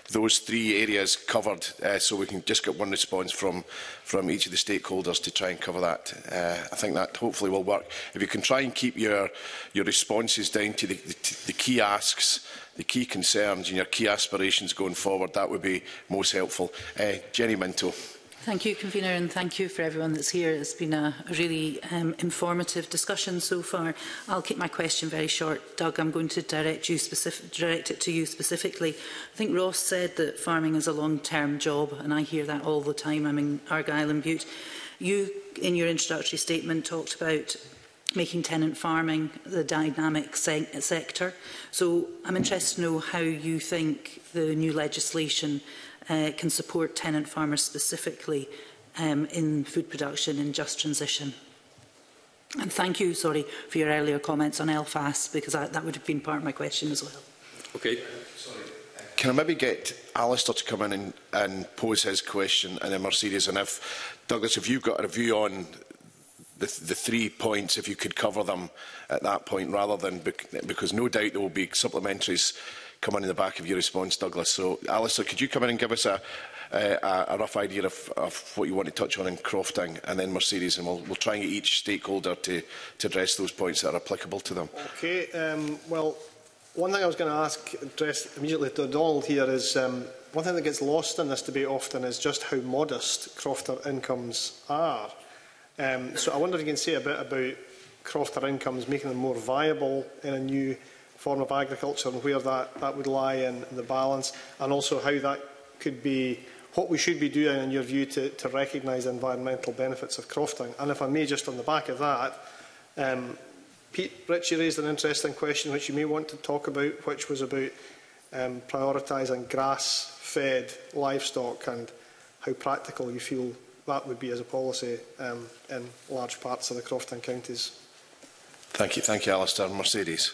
those three areas covered uh, so we can just get one response from from each of the stakeholders to try and cover that. Uh, I think that hopefully will work. If you can try and keep your your responses down to the, the, the key asks the key concerns and your key aspirations going forward, that would be most helpful. Uh, Jenny Minto. Thank you, Convener, and thank you for everyone that's here. It's been a really um, informative discussion so far. I'll keep my question very short. Doug, I'm going to direct, you specific, direct it to you specifically. I think Ross said that farming is a long-term job, and I hear that all the time. I'm in Argyll and Butte. You, in your introductory statement, talked about making tenant farming the dynamic se sector. So I'm interested to know how you think the new legislation uh, can support tenant farmers specifically um, in food production and just transition. And thank you, sorry, for your earlier comments on Elfast, because I, that would have been part of my question as well. Okay. Um, sorry. Can I maybe get Alistair to come in and, and pose his question and then Mercedes? And if, Douglas, if you've got a view on the, the three points, if you could cover them at that point, rather than because no doubt there will be supplementaries coming in the back of your response, Douglas. So, Alistair, could you come in and give us a, a, a rough idea of, of what you want to touch on in crofting and then Mercedes and we'll, we'll try and get each stakeholder to, to address those points that are applicable to them. Okay, um, well one thing I was going to ask address immediately to Donald here is um, one thing that gets lost in this debate often is just how modest crofter incomes are. Um, so I wonder if you can say a bit about crofter incomes, making them more viable in a new form of agriculture and where that, that would lie in, in the balance, and also how that could be, what we should be doing, in your view, to, to recognise the environmental benefits of crofting. And if I may, just on the back of that, um, Pete Ritchie raised an interesting question which you may want to talk about, which was about um, prioritising grass-fed livestock and how practical you feel that would be as a policy um, in large parts of the Crofton counties. Thank you. Thank you, Alistair. Mercedes.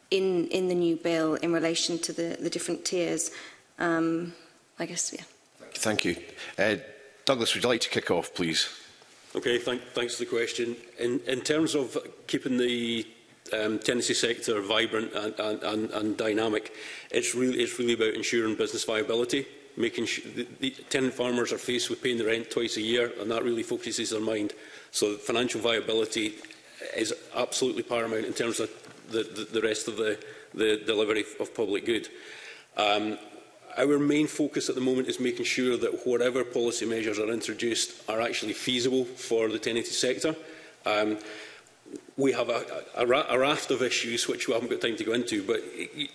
in, in the new bill in relation to the, the different tiers. Um, I guess, yeah. Thank you. Uh, Douglas, would you like to kick off, please? Okay, thank, thanks for the question. In, in terms of keeping the um, Tennessee sector vibrant and, and, and, dynamic. It's really, it's really about ensuring business viability, making sure the, the tenant farmers are faced with paying the rent twice a year, and that really focuses their mind. So financial viability is absolutely paramount in terms of the, the, the rest of the, the delivery of public good. Um, our main focus at the moment is making sure that whatever policy measures are introduced are actually feasible for the tenancy sector. Um, we have a, a, a raft of issues which we haven't got time to go into, but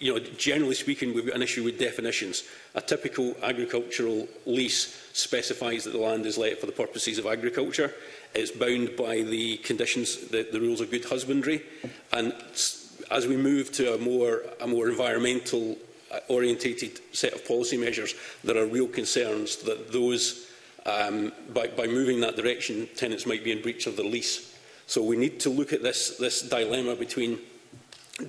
you know, generally speaking, we've got an issue with definitions. A typical agricultural lease specifies that the land is let for the purposes of agriculture. It's bound by the conditions, the, the rules of good husbandry, and as we move to a more, a more environmental uh, orientated set of policy measures, there are real concerns that those, um, by, by moving that direction, tenants might be in breach of the lease. So we need to look at this, this dilemma between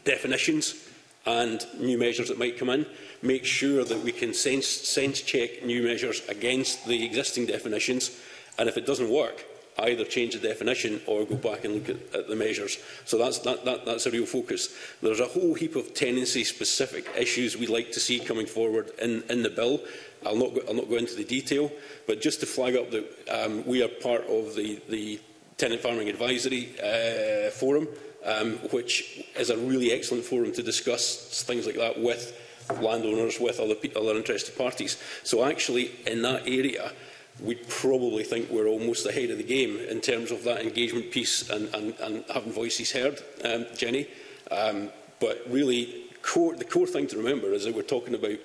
definitions and new measures that might come in, make sure that we can sense, sense check new measures against the existing definitions, and if it doesn't work, either change the definition or go back and look at, at the measures. So that's, that, that, that's a real focus. There's a whole heap of tenancy-specific issues we'd like to see coming forward in, in the bill. I'll not, go, I'll not go into the detail, but just to flag up that um, we are part of the, the Tenant Farming Advisory uh, Forum, um, which is a really excellent forum to discuss things like that with landowners, with other, other interested parties. So actually, in that area, we probably think we're almost ahead of the game in terms of that engagement piece and, and, and having voices heard, um, Jenny. Um, but really, core, the core thing to remember is that we're talking about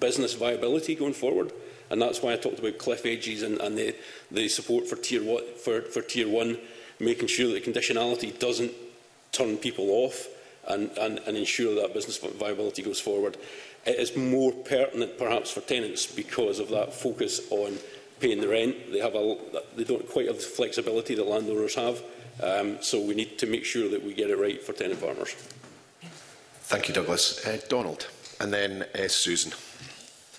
business viability going forward. And that's why I talked about cliff edges and, and the, the support for tier, one, for, for tier one, making sure that conditionality doesn't turn people off and, and, and ensure that business viability goes forward. It is more pertinent perhaps for tenants because of that focus on paying the rent. They, have a, they don't quite have the flexibility that landowners have. Um, so we need to make sure that we get it right for tenant farmers. Thank you, Douglas. Uh, Donald, and then uh, Susan.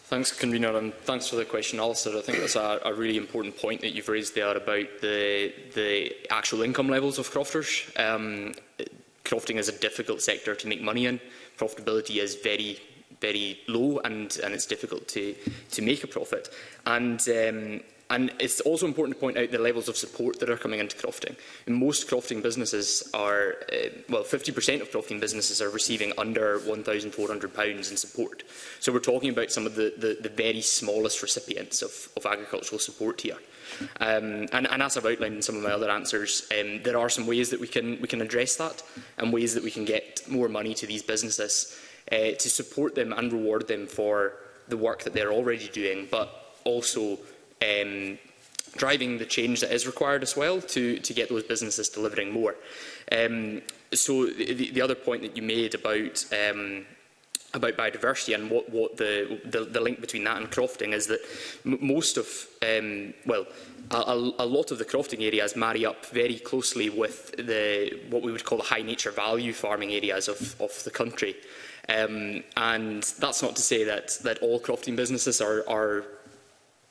Thanks, Convener, and thanks for the question, Alistair. I think that's a, a really important point that you've raised there about the, the actual income levels of crofters. Um, crofting is a difficult sector to make money in. Profitability is very very low and, and it's difficult to, to make a profit. And um, And it's also important to point out the levels of support that are coming into crofting. And most crofting businesses are, uh, well, 50% of crofting businesses are receiving under £1,400 in support. So we're talking about some of the, the, the very smallest recipients of, of agricultural support here. Um, and, and, as I've outlined in some of my other answers, um, there are some ways that we can, we can address that and ways that we can get more money to these businesses uh, to support them and reward them for the work that they're already doing, but also um, driving the change that is required as well to, to get those businesses delivering more. Um, so the, the other point that you made about um, about biodiversity and what, what the, the, the link between that and crofting is that most of, um, well, a, a lot of the crofting areas marry up very closely with the what we would call the high nature value farming areas of, of the country. Um, and that's not to say that, that all crofting businesses are, are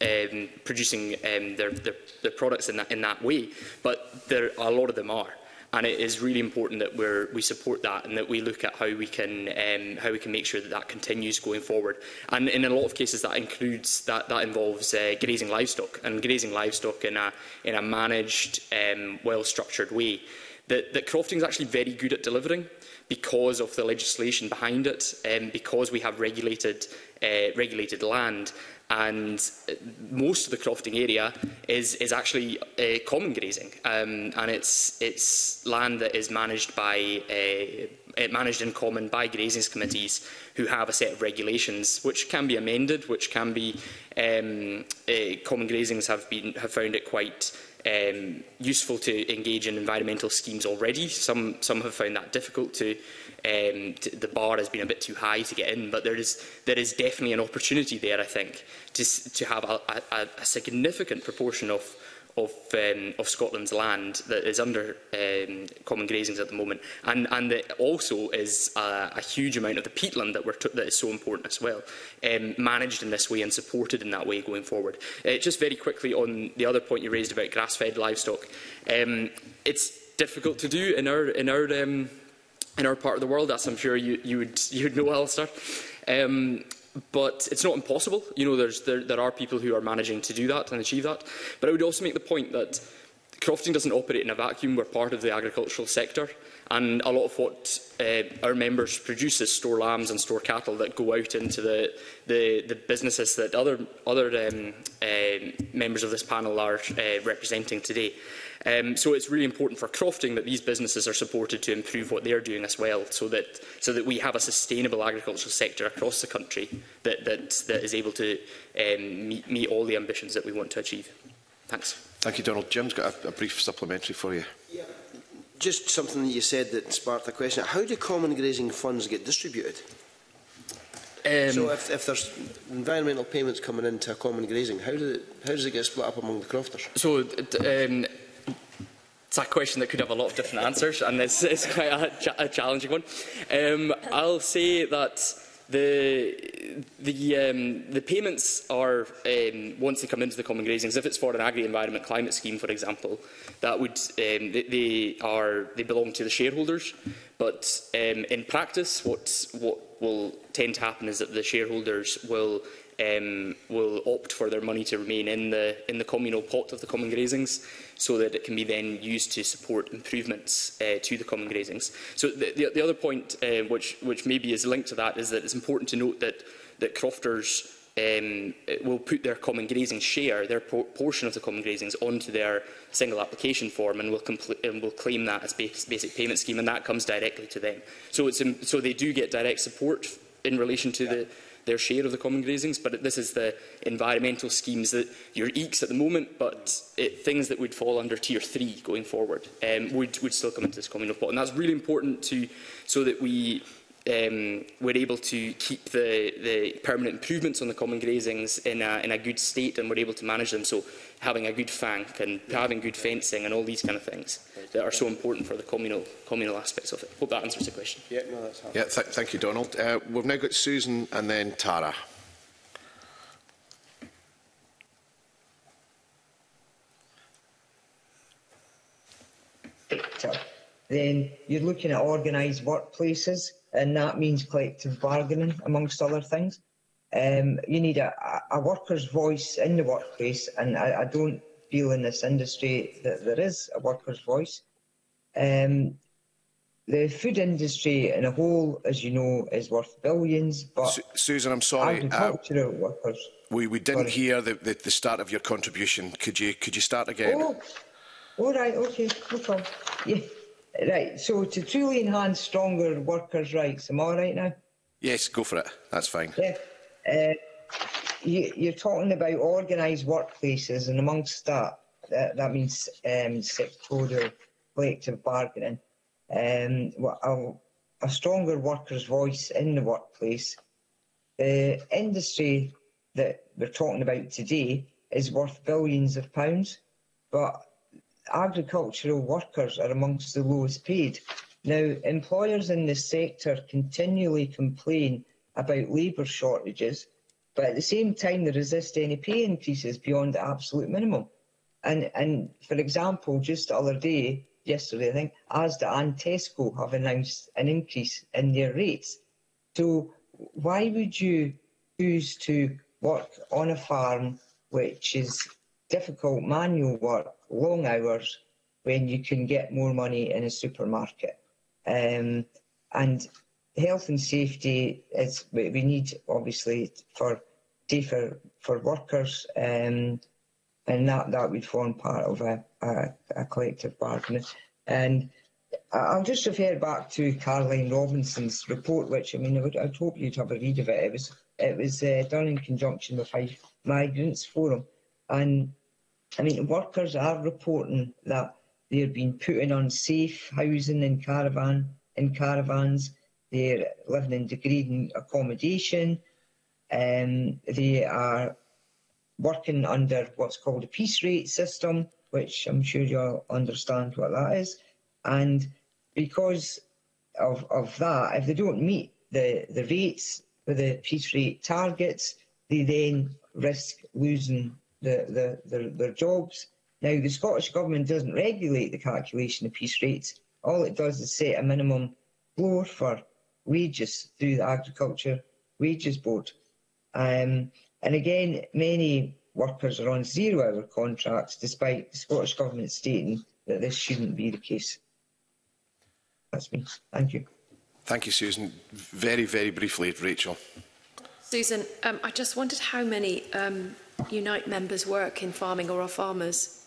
um, producing um, their, their, their products in that, in that way, but there, a lot of them are. And it is really important that we're, we support that and that we look at how we can um, how we can make sure that that continues going forward. And in a lot of cases, that includes that that involves uh, grazing livestock and grazing livestock in a in a managed, um, well-structured way. That that crofting is actually very good at delivering because of the legislation behind it, um, because we have regulated uh, regulated land and uh, most of the crofting area is, is actually uh, common grazing um, and it's, it's land that is managed by uh, managed in common by grazing committees who have a set of regulations which can be amended which can be um, uh, common grazings have been have found it quite um, useful to engage in environmental schemes already some some have found that difficult to um, the bar has been a bit too high to get in, but there is, there is definitely an opportunity there, I think, to, to have a, a, a significant proportion of, of, um, of Scotland's land that is under um, common grazings at the moment, and, and that also is a, a huge amount of the peatland that, we're that is so important as well, um, managed in this way and supported in that way going forward. Uh, just very quickly on the other point you raised about grass-fed livestock, um, it's difficult to do in our, in our um, in our part of the world, as I'm sure you, you, would, you would know, Alistair. Um, but it's not impossible. You know, there, there are people who are managing to do that and achieve that. But I would also make the point that Crofting doesn't operate in a vacuum. We're part of the agricultural sector, and a lot of what uh, our members produce is store lambs and store cattle that go out into the, the, the businesses that other, other um, uh, members of this panel are uh, representing today. Um, so it's really important for crofting that these businesses are supported to improve what they're doing as well, so that, so that we have a sustainable agricultural sector across the country that, that, that is able to um, meet, meet all the ambitions that we want to achieve. Thanks. Thank you, Donald. Jim's got a, a brief supplementary for you. Yeah. Just something that you said that sparked the question. How do common grazing funds get distributed? Um, so if, if there's environmental payments coming into a common grazing, how, do it, how does it get split up among the crofters? So um, it's a question that could have a lot of different answers, and it's, it's quite a, a challenging one. Um, I'll say that the the um, the payments are um, once they come into the common grazings. If it's for an agri environment climate scheme, for example, that would um, they, they are they belong to the shareholders. But um, in practice, what, what will tend to happen is that the shareholders will um, will opt for their money to remain in the in the communal pot of the common grazings, so that it can be then used to support improvements uh, to the common grazings. So the, the, the other point, uh, which which maybe is linked to that, is that it's important to note that that crofters um, will put their common grazing share, their por portion of the common grazings, onto their single application form and will, and will claim that as base basic payment scheme, and that comes directly to them. So, it's, so they do get direct support in relation to yeah. the, their share of the common grazings, but this is the environmental schemes that your EECs at the moment, but it, things that would fall under Tier 3 going forward um, would, would still come into this communal pot. And that's really important to, so that we um, we're able to keep the, the permanent improvements on the common grazings in a, in a good state and we're able to manage them. So having a good fank and yeah. having good fencing and all these kind of things that are so important for the communal, communal aspects of it. Hope that answers the question. Yeah, no, that's yeah th thank you, Donald. Uh, we've now got Susan and then Tara. Then you're looking at organised workplaces and that means collective bargaining, amongst other things. Um, you need a, a, worker's voice in the workplace, and I, I, don't feel in this industry that there is a worker's voice. Um, the food industry in a whole, as you know, is worth billions, but Su Susan, I'm sorry, uh, agricultural uh, workers. We we didn't sorry. hear the, the, the, start of your contribution. Could you could you start again? Oh, all right, okay, no problem. Yeah. Right, so to truly enhance stronger workers' rights, am I all right now? Yes, go for it. That's fine. Yeah. Uh, you, are talking about organised workplaces, and amongst that, that, that means um, sectoral collective bargaining. Um, a, a, stronger workers' voice in the workplace. The industry that we're talking about today is worth billions of pounds, but agricultural workers are amongst the lowest paid. Now, employers in this sector continually complain about labour shortages, but at the same time, they resist any pay increases beyond the absolute minimum. And, and for example, just the other day, yesterday, I think, ASDA and Tesco have announced an increase in their rates. So why would you choose to work on a farm which is difficult manual work long hours when you can get more money in a supermarket. Um, and health and safety is we need obviously for safer for workers, um, and that that would form part of a, a, a collective bargain. And I'll just refer back to Caroline Robinson's report, which I mean I would I'd hope you'd have a read of it. It was it was uh, done in conjunction with Migrants Forum, and I mean, workers are reporting that they're being put in unsafe housing in caravan in caravans. They're living in degrading accommodation. Um, they are working under what's called a piece rate system, which I'm sure you'll understand what that is. And because of, of that, if they don't meet the, the rates for the piece rate targets, they then risk losing their, their jobs. Now, the Scottish Government doesn't regulate the calculation of piece rates. All it does is set a minimum floor for wages through the Agriculture Wages Board. Um, and again, many workers are on zero-hour contracts, despite the Scottish Government stating that this shouldn't be the case. That's me. Thank you. Thank you, Susan. Very, very briefly, Rachel. Susan, um, I just wondered how many um, UNITE members work in farming or are farmers?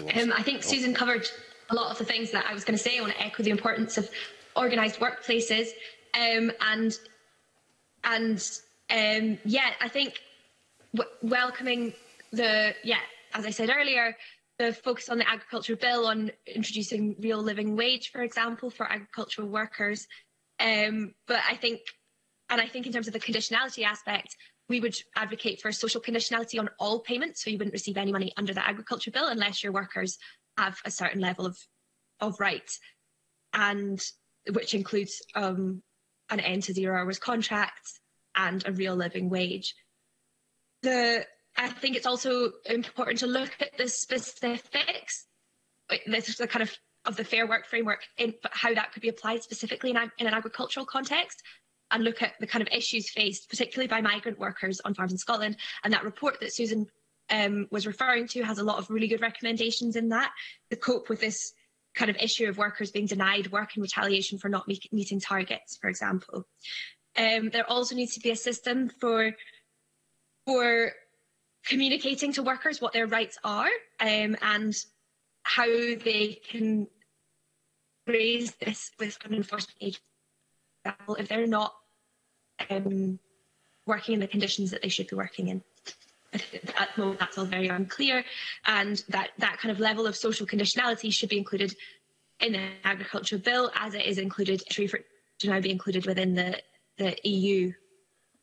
lost. Um, I think oh. Susan covered a lot of the things that I was going to say. I want to echo the importance of organised workplaces, um, and and um, yeah, I think welcoming the yeah, as I said earlier, the focus on the agriculture bill on introducing real living wage, for example, for agricultural workers. Um, but I think, and I think in terms of the conditionality aspect, we would advocate for social conditionality on all payments, so you wouldn't receive any money under the agriculture bill unless your workers have a certain level of, of rights, and which includes um, an end to zero hours contracts and a real living wage. The, I think it's also important to look at the specifics, this is the kind of of the Fair Work framework, in, how that could be applied specifically in, in an agricultural context, and look at the kind of issues faced, particularly by migrant workers on farms in Scotland. And that report that Susan um, was referring to has a lot of really good recommendations in that to cope with this kind of issue of workers being denied work in retaliation for not meet meeting targets, for example. Um, there also needs to be a system for, for communicating to workers what their rights are um, and how they can raise this with enforcement agencies example, if they're not um, working in the conditions that they should be working in. at the moment that's all very unclear, and that that kind of level of social conditionality should be included in the agriculture bill as it is included to now be included within the the EU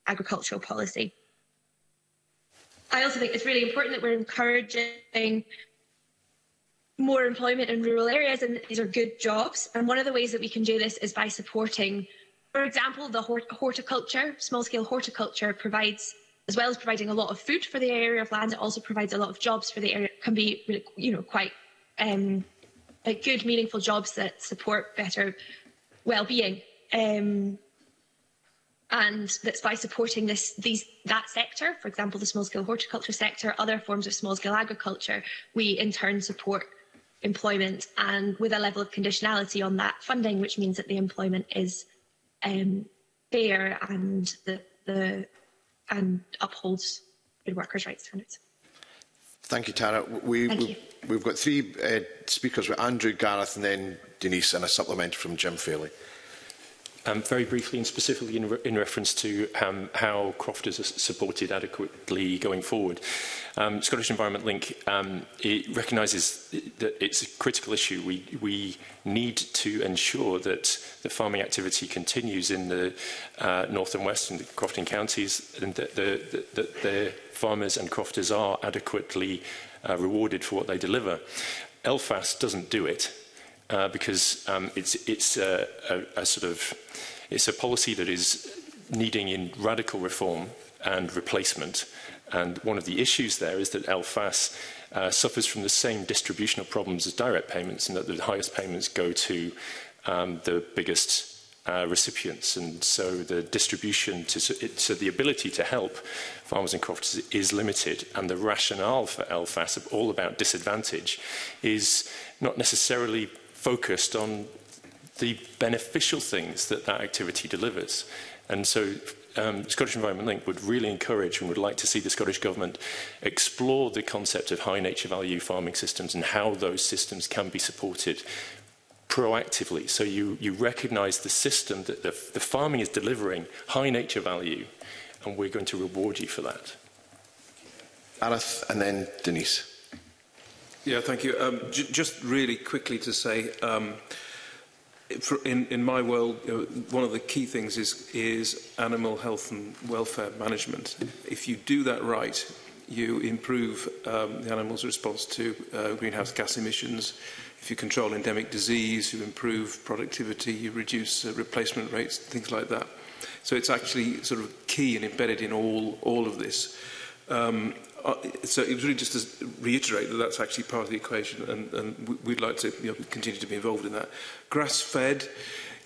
agricultural policy. I also think it's really important that we're encouraging more employment in rural areas, and these are good jobs. And one of the ways that we can do this is by supporting for example, the hort horticulture, small scale horticulture provides, as well as providing a lot of food for the area of land, it also provides a lot of jobs for the area. It can be, you know, quite um, like good, meaningful jobs that support better well-being. Um, and that's by supporting this, these, that sector, for example, the small-scale horticulture sector, other forms of small-scale agriculture, we in turn support employment and with a level of conditionality on that funding, which means that the employment is um, fair and the, the and upholds the workers' rights standards. Thank you, Tara. We, Thank you. We've got three uh, speakers with Andrew, Gareth, and then Denise, and a supplement from Jim Fairley. Um, very briefly and specifically in, re in reference to um, how crofters are supported adequately going forward. Um, Scottish Environment Link um, it recognises that it's a critical issue. We, we need to ensure that the farming activity continues in the uh, north and west and the Crofting counties and that the, the, the, the farmers and crofters are adequately uh, rewarded for what they deliver. Elfast doesn't do it uh, because um, it's, it's a, a, a sort of it's a policy that is needing in radical reform and replacement. And one of the issues there is that LFAS uh, suffers from the same distributional problems as direct payments and that the highest payments go to um, the biggest uh, recipients. And so the distribution, to, so the ability to help farmers and crofters is limited. And the rationale for LFAS, all about disadvantage, is not necessarily focused on the beneficial things that that activity delivers. And so um, Scottish Environment Link would really encourage and would like to see the Scottish Government explore the concept of high nature value farming systems and how those systems can be supported proactively. So you, you recognise the system that the, the farming is delivering high nature value and we're going to reward you for that. Arath and then Denise. Yeah, thank you. Um, just really quickly to say, um, for, in, in my world, you know, one of the key things is, is animal health and welfare management. If you do that right, you improve um, the animal's response to uh, greenhouse gas emissions. If you control endemic disease, you improve productivity, you reduce uh, replacement rates, things like that. So it's actually sort of key and embedded in all, all of this. Um, uh, so it was really just to reiterate that that's actually part of the equation, and, and we'd like to you know, continue to be involved in that. Grass-fed,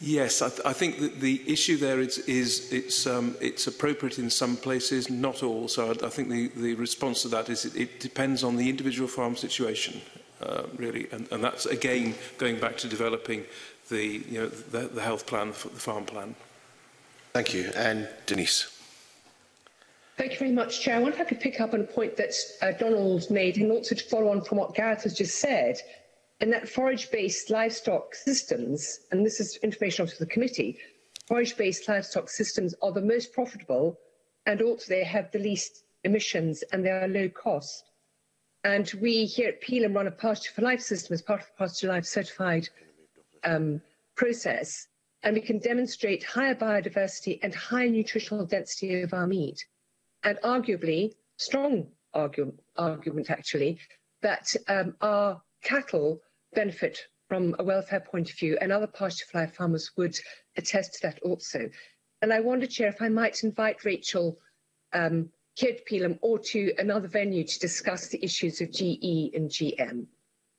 yes, I, th I think that the issue there is, is it's, um, it's appropriate in some places, not all. So I, I think the, the response to that is it, it depends on the individual farm situation, uh, really, and, and that's again going back to developing the, you know, the, the health plan, the farm plan. Thank you. And Denise. Thank you very much, Chair. I wonder if I could pick up on a point that uh, Donald made, and also to follow on from what Gareth has just said, and that forage-based livestock systems, and this is information to the committee, forage-based livestock systems are the most profitable, and also they have the least emissions, and they are low cost. And we here at Peelham run a Pasture for Life system as part of the Pasture Life certified um, process, and we can demonstrate higher biodiversity and higher nutritional density of our meat. and arguably strong argue, argument actually that um, our cattle benefit from a welfare point of view, and other pasture pasturefly farmers would attest to that also. And I wonder, Chair, if I might invite Rachel um, Kid Peelam or to another venue to discuss the issues of GE and GM.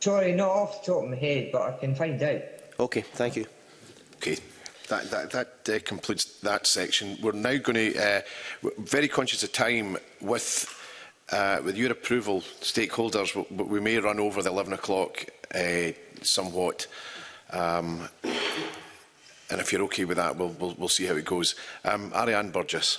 Sorry, not off the top of my head, but I can find out. Okay, thank you. Okay. That, that, that uh, completes that section. We're now going to, uh, very conscious of time, with uh, with your approval, stakeholders, but we may run over the 11 o'clock uh, somewhat. Um, and if you're okay with that, we'll, we'll, we'll see how it goes. Um, Ariane Burgess.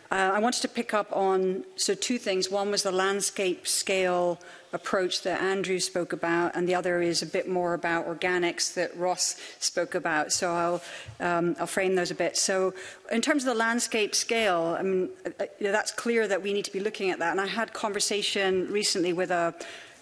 Uh, I wanted to pick up on so two things. One was the landscape scale approach that Andrew spoke about, and the other is a bit more about organics that Ross spoke about. So I'll, um, I'll frame those a bit. So in terms of the landscape scale, I mean, you uh, know, uh, that's clear that we need to be looking at that. And I had conversation recently with a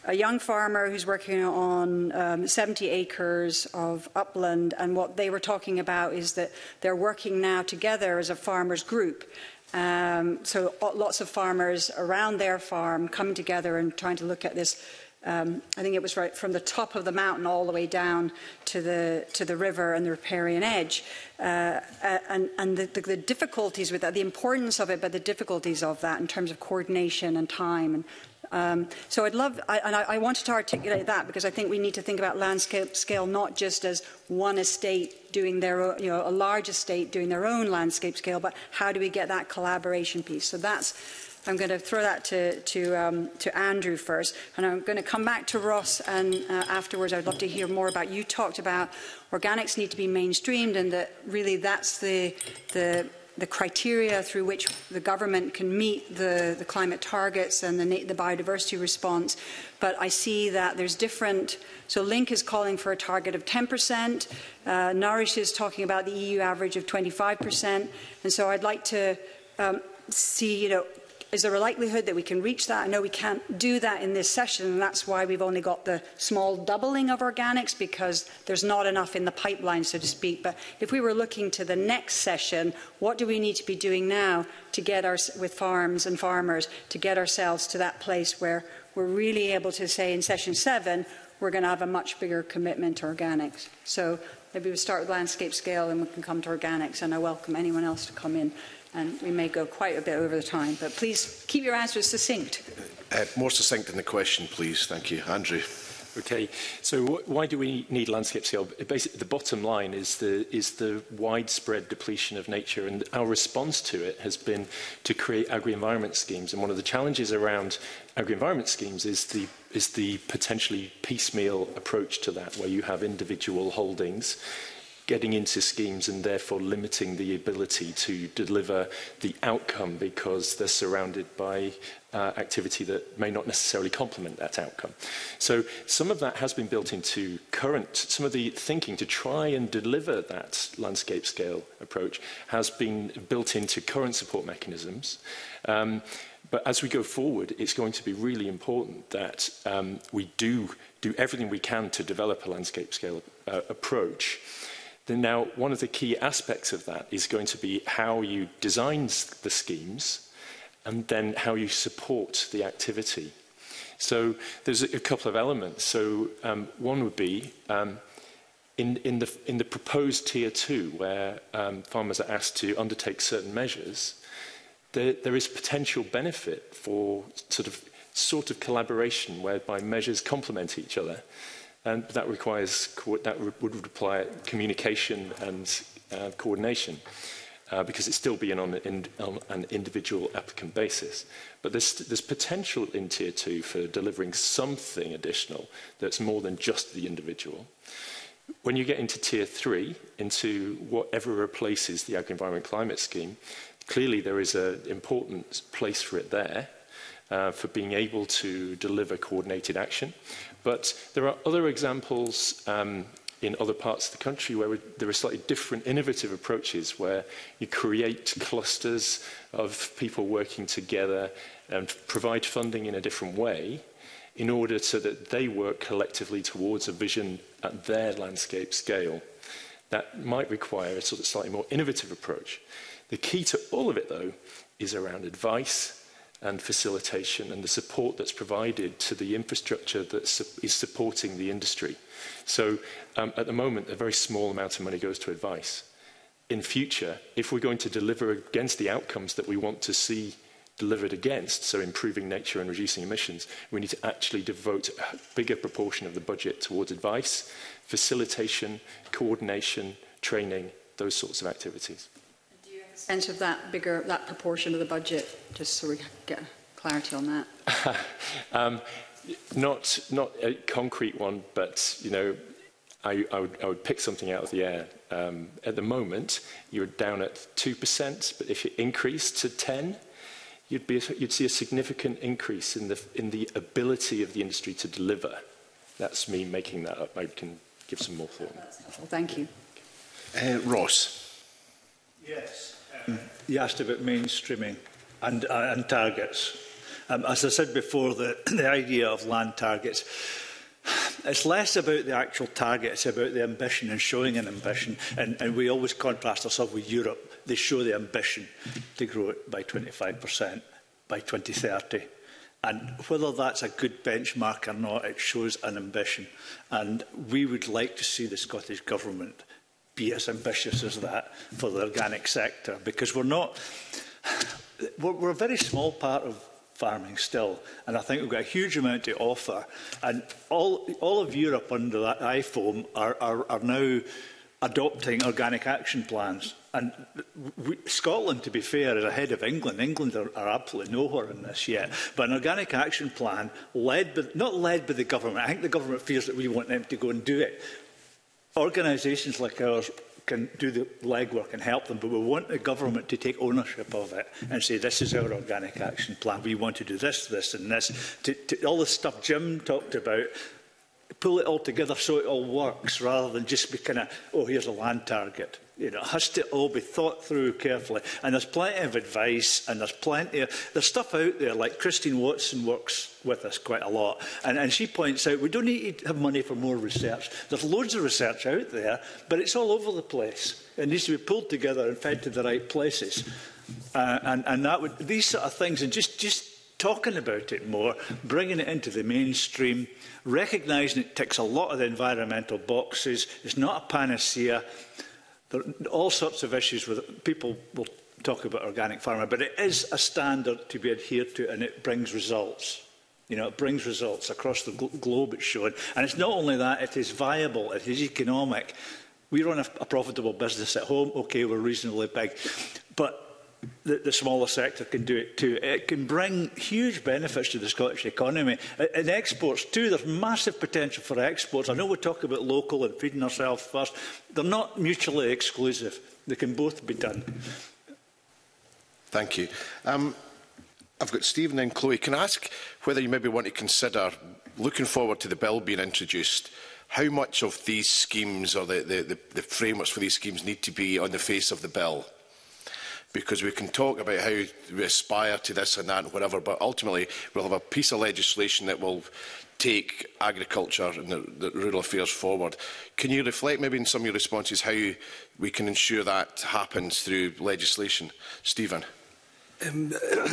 a young farmer who's working on um, 70 acres of upland. And what they were talking about is that they're working now together as a farmers group. Um, so lots of farmers around their farm coming together and trying to look at this. Um, I think it was right from the top of the mountain all the way down to the to the river and the riparian edge, uh, uh and, and the, the, the, difficulties with that, the importance of it, but the difficulties of that in terms of coordination and time and Um, so I'd love, I, and I, I wanted to articulate that because I think we need to think about landscape scale not just as one estate doing their own, you know, a large estate doing their own landscape scale, but how do we get that collaboration piece? So that's I'm going to throw that to, to, um, to Andrew first, and I'm going to come back to Ross, and uh, afterwards I'd love to hear more about, you talked about organics need to be mainstreamed, and that really that's the, the the criteria through which the government can meet the, the climate targets and the, the biodiversity response. But I see that there's different. So Link is calling for a target of 10%. Uh, Nourish is talking about the EU average of 25%. And so I'd like to um, see, you know, Is there a likelihood that we can reach that? I know we can't do that in this session, and that's why we've only got the small doubling of organics, because there's not enough in the pipeline, so to speak. But if we were looking to the next session, what do we need to be doing now to get our, with farms and farmers to get ourselves to that place where we're really able to say in session seven, we're going to have a much bigger commitment to organics. So maybe we start with landscape scale and we can come to organics, and I welcome anyone else to come in and we may go quite a bit over the time, but please keep your answers succinct. Uh, uh, more succinct than the question, please. Thank you. Andrew. Okay, so why do we need landscape scale? Basically, the bottom line is the, is the widespread depletion of nature, and our response to it has been to create agri-environment schemes. And one of the challenges around agri-environment schemes is the, is the potentially piecemeal approach to that, where you have individual holdings getting into schemes and therefore limiting the ability to deliver the outcome because they're surrounded by uh, activity that may not necessarily complement that outcome. So some of that has been built into current, some of the thinking to try and deliver that landscape scale approach has been built into current support mechanisms. Um, But as we go forward, it's going to be really important that um, we do do everything we can to develop a landscape scale uh, approach Now, one of the key aspects of that is going to be how you design the schemes and then how you support the activity. So there's a couple of elements. So um, one would be um, in, in, the, in the proposed tier two, where um, farmers are asked to undertake certain measures, there, there is potential benefit for sort of sort of collaboration whereby measures complement each other and that requires, that would require communication and uh, coordination. Uh, because it's still being on, in, on an individual applicant basis. But there's, there's potential in Tier 2 for delivering something additional that's more than just the individual. When you get into Tier 3, into whatever replaces the Agri-Environment Climate Scheme, clearly there is an important place for it there uh, for being able to deliver coordinated action. But there are other examples um, in other parts of the country where there are slightly different innovative approaches where you create clusters of people working together and provide funding in a different way in order so that they work collectively towards a vision at their landscape scale. That might require a sort of slightly more innovative approach. The key to all of it, though, is around advice and facilitation and the support that's provided to the infrastructure that su is supporting the industry. So um, at the moment, a very small amount of money goes to advice. In future, if we're going to deliver against the outcomes that we want to see delivered against, so improving nature and reducing emissions, we need to actually devote a bigger proportion of the budget towards advice, facilitation, coordination, training, those sorts of activities sense of that bigger, that proportion of the budget, just so we get clarity on that? um, not, not a concrete one, but, you know, I, I, would, I would pick something out of the air. Um, at the moment, you're down at 2%, but if you increase to 10, you'd, be, you'd see a significant increase in the, in the ability of the industry to deliver. That's me making that up. I can give some more thought. Well, thank you. Uh, Ross. Yes you asked about mainstreaming and, uh, and targets. Um, as I said before, the, the idea of land targets, it's less about the actual target, it's about the ambition and showing an ambition. And, and we always contrast ourselves with Europe. They show the ambition to grow it by 25% by 2030. And whether that's a good benchmark or not, it shows an ambition. And we would like to see the Scottish Government be as ambitious as that for the organic sector because we're not... We're, we're a very small part of farming still. And I think we've got a huge amount to offer. And all, all of Europe under that IFOM are, are, are now adopting organic action plans. And we, Scotland, to be fair, is ahead of England. England are, are absolutely nowhere in this yet. But an organic action plan, led by, not led by the government, I think the government fears that we want them to go and do it, Organisations like ours can do the legwork and help them, but we want the government to take ownership of it and say, this is our organic action plan. We want to do this, this and this. To, to, all the stuff Jim talked about, pull it all together so it all works rather than just be kind of, oh, here's a land target you know, it has to all be thought through carefully. And there's plenty of advice and there's plenty of, there's stuff out there, like Christine Watson works with us quite a lot. And, and she points out, we don't need to have money for more research. There's loads of research out there, but it's all over the place. It needs to be pulled together and fed to the right places. Uh, and, and that would, these sort of things, and just, just talking about it more, bringing it into the mainstream, recognising it ticks a lot of the environmental boxes, it's not a panacea, There are all sorts of issues with people will talk about organic farming, but it is a standard to be adhered to and it brings results. You know, it brings results across the glo globe, it's shown. And it's not only that, it is viable, it is economic. We run a, a profitable business at home, okay, we're reasonably big, but the, the smaller sector can do it too. It can bring huge benefits to the Scottish economy. And exports too, there's massive potential for exports. I know we talk about local and feeding ourselves first. They're not mutually exclusive. They can both be done. Thank you. Um, I've got Stephen and Chloe. Can I ask whether you maybe want to consider, looking forward to the bill being introduced, how much of these schemes or the, the, the, the frameworks for these schemes need to be on the face of the bill? because we can talk about how we aspire to this and that and whatever, but ultimately we'll have a piece of legislation that will take agriculture and the, the rural affairs forward. Can you reflect maybe in some of your responses how you, we can ensure that happens through legislation? Stephen. Um,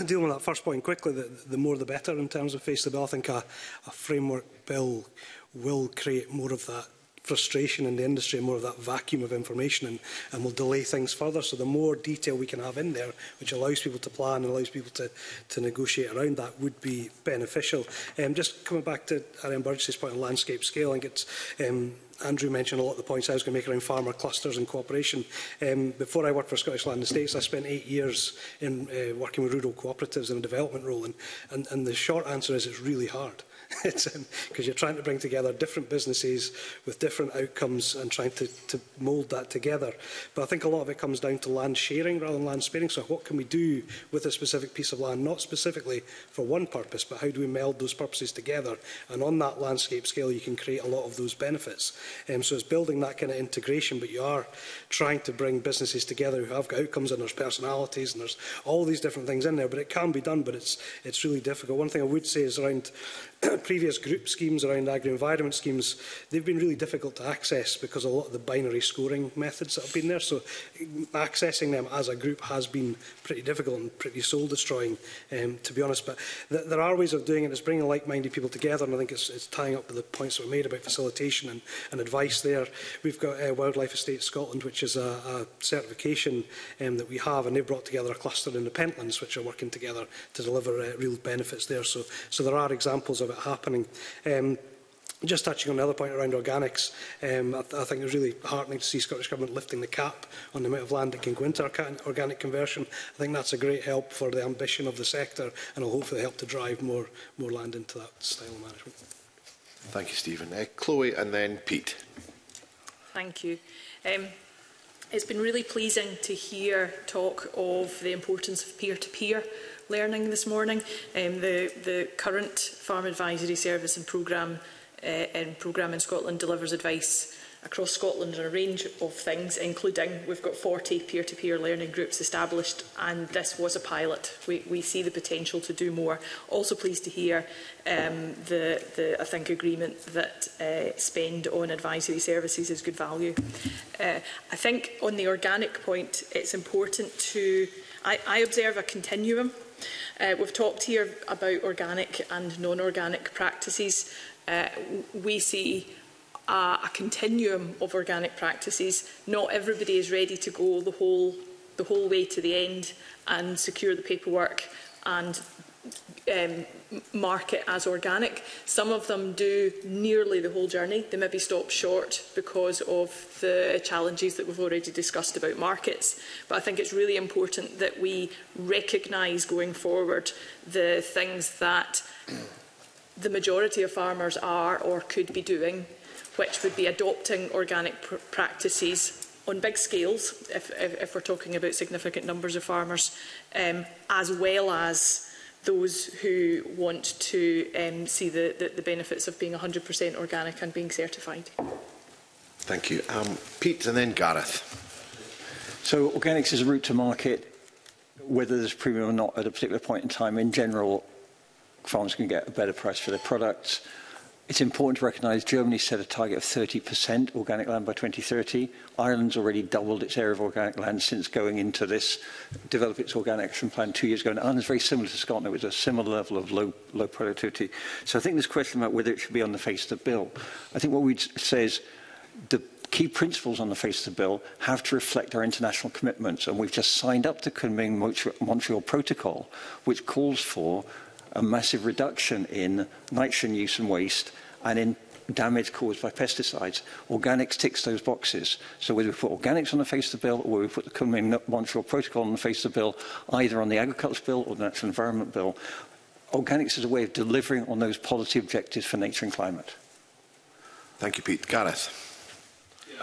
dealing with that first point quickly, the, the more the better in terms of face the bill. I think a, a framework bill will create more of that frustration in the industry, more of that vacuum of information, and, and will delay things further. So the more detail we can have in there, which allows people to plan and allows people to, to negotiate around that, would be beneficial. Um, just coming back to Ariane Burgess's point on landscape scale, I think it's um, Andrew mentioned a lot of the points I was going to make around farmer clusters and cooperation. Um, before I worked for Scottish Land Estates, I spent eight years in uh, working with rural cooperatives in a development role, and, and, and the short answer is it's really hard because um, you're trying to bring together different businesses with different outcomes and trying to, to mould that together. But I think a lot of it comes down to land sharing rather than land sparing. So what can we do with a specific piece of land, not specifically for one purpose, but how do we meld those purposes together? And on that landscape scale, you can create a lot of those benefits. Um, so it's building that kind of integration, but you are trying to bring businesses together who have got outcomes and there's personalities and there's all these different things in there. But it can be done, but it's, it's really difficult. One thing I would say is around previous group schemes around agri-environment schemes, they've been really difficult to access because a lot of the binary scoring methods that have been there. So accessing them as a group has been pretty difficult and pretty soul-destroying, um, to be honest. But th there are ways of doing it. It's bringing like-minded people together, and I think it's, it's tying up with the points that were made about facilitation and, and advice there. We've got uh, Wildlife Estate Scotland, which is a, a certification um, that we have, and they've brought together a cluster in the Pentlands, which are working together to deliver uh, real benefits there. So, so there are examples of it happening. Um, Just touching on another point around organics, um, I, th I think it's really heartening to see Scottish Government lifting the cap on the amount of land that can go into organic conversion. I think that's a great help for the ambition of the sector and will hopefully help to drive more, more land into that style of management. Thank you, Stephen. Uh, Chloe and then Pete. Thank you. Um, it's been really pleasing to hear talk of the importance of peer-to-peer peer to peer learning this morning. Um, the, the current Farm Advisory Service and programme uh, and programme in Scotland delivers advice across Scotland on a range of things, including we've got 40 peer-to-peer -peer learning groups established, and this was a pilot. We, we see the potential to do more. Also pleased to hear um, the, the, I think, agreement that uh, spend on advisory services is good value. Uh, I think on the organic point, it's important to... I, I observe a continuum Uh, we've talked here about organic and non-organic practices. Uh, we see a, a continuum of organic practices. Not everybody is ready to go the whole, the whole way to the end and secure the paperwork and um, market as organic. Some of them do nearly the whole journey. They maybe stop short because of the challenges that we've already discussed about markets. But I think it's really important that we recognise going forward the things that the majority of farmers are or could be doing, which would be adopting organic pr practices on big scales, if, if, if we're talking about significant numbers of farmers, um, as well as those who want to um, see the, the, the benefits of being 100% organic and being certified. Thank you. Um, Pete and then Gareth. So organics is a route to market, whether there's premium or not at a particular point in time. In general, farmers can get a better price for their products. It's important to recognise Germany set a target of 30% organic land by 2030. Ireland's already doubled its area of organic land since going into this, developed its organic action plan two years ago. And Ireland's very similar to Scotland. It was a similar level of low, low productivity. So I think this question about whether it should be on the face of the bill, I think what we'd say is the key principles on the face of the bill have to reflect our international commitments. And we've just signed up to the Kunming Montreal Protocol, which calls for a massive reduction in nitrogen use and waste and in damage caused by pesticides. Organics ticks those boxes. So whether we put organics on the face of the bill or whether we put the Kunming Montreal Protocol on the face of the bill, either on the Agriculture Bill or the Natural Environment Bill, organics is a way of delivering on those policy objectives for nature and climate. Thank you, Pete. Gareth.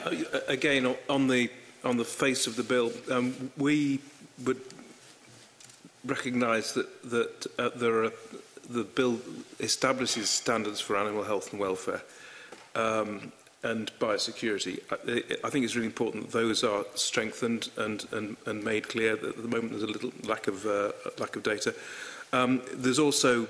Uh, again, on the on the face of the bill, um, we would recognise that, that uh, there are, the bill establishes standards for animal health and welfare um, and biosecurity. I, I think it's really important that those are strengthened and, and, and made clear. That at the moment there's a little lack of, uh, lack of data. Um, there's also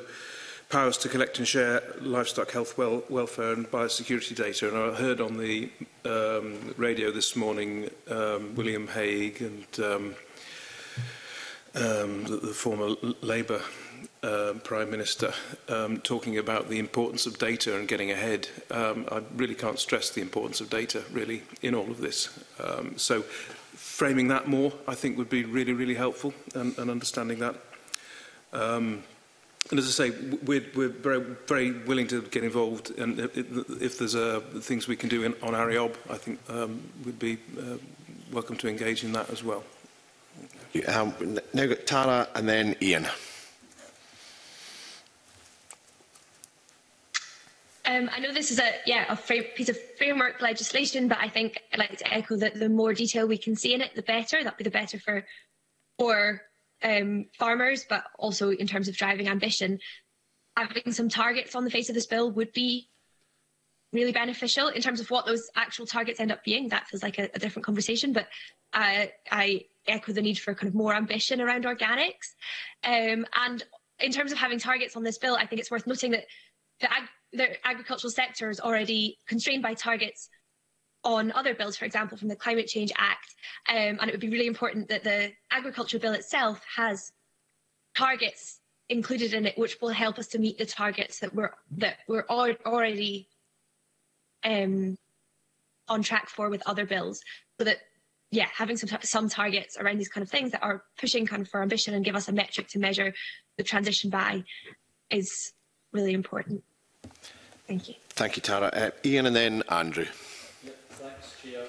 powers to collect and share livestock health well, welfare and biosecurity data. And I heard on the um, radio this morning um, William Hague and um, um, the, the former Labour uh, Prime Minister um, talking about the importance of data and getting ahead. Um, I really can't stress the importance of data, really, in all of this. Um, so framing that more, I think, would be really, really helpful and, um, and understanding that. Um, and as I say, we're, we're very, very willing to get involved, and if, if there's uh, things we can do in, on ARIOB, I think um, we'd be uh, welcome to engage in that as well. Um, now got Tara and then Ian. Um, I know this is a yeah a piece of framework legislation, but I think I'd like to echo that the more detail we can see in it, the better. That'd be the better for for um, farmers, but also in terms of driving ambition. Having some targets on the face of this bill would be really beneficial in terms of what those actual targets end up being. That feels like a, a different conversation, but uh, I echo the need for kind of more ambition around organics. Um, and in terms of having targets on this bill, I think it's worth noting that the, ag the agricultural sector is already constrained by targets on other bills, for example, from the Climate Change Act. Um, and it would be really important that the agriculture bill itself has targets included in it, which will help us to meet the targets that we're that we're al already um, on track for with other bills, so that yeah, having some, some targets around these kind of things that are pushing kind of for ambition and give us a metric to measure the transition by is really important. Thank you. Thank you, Tara. Uh, Ian and then Andrew. Um,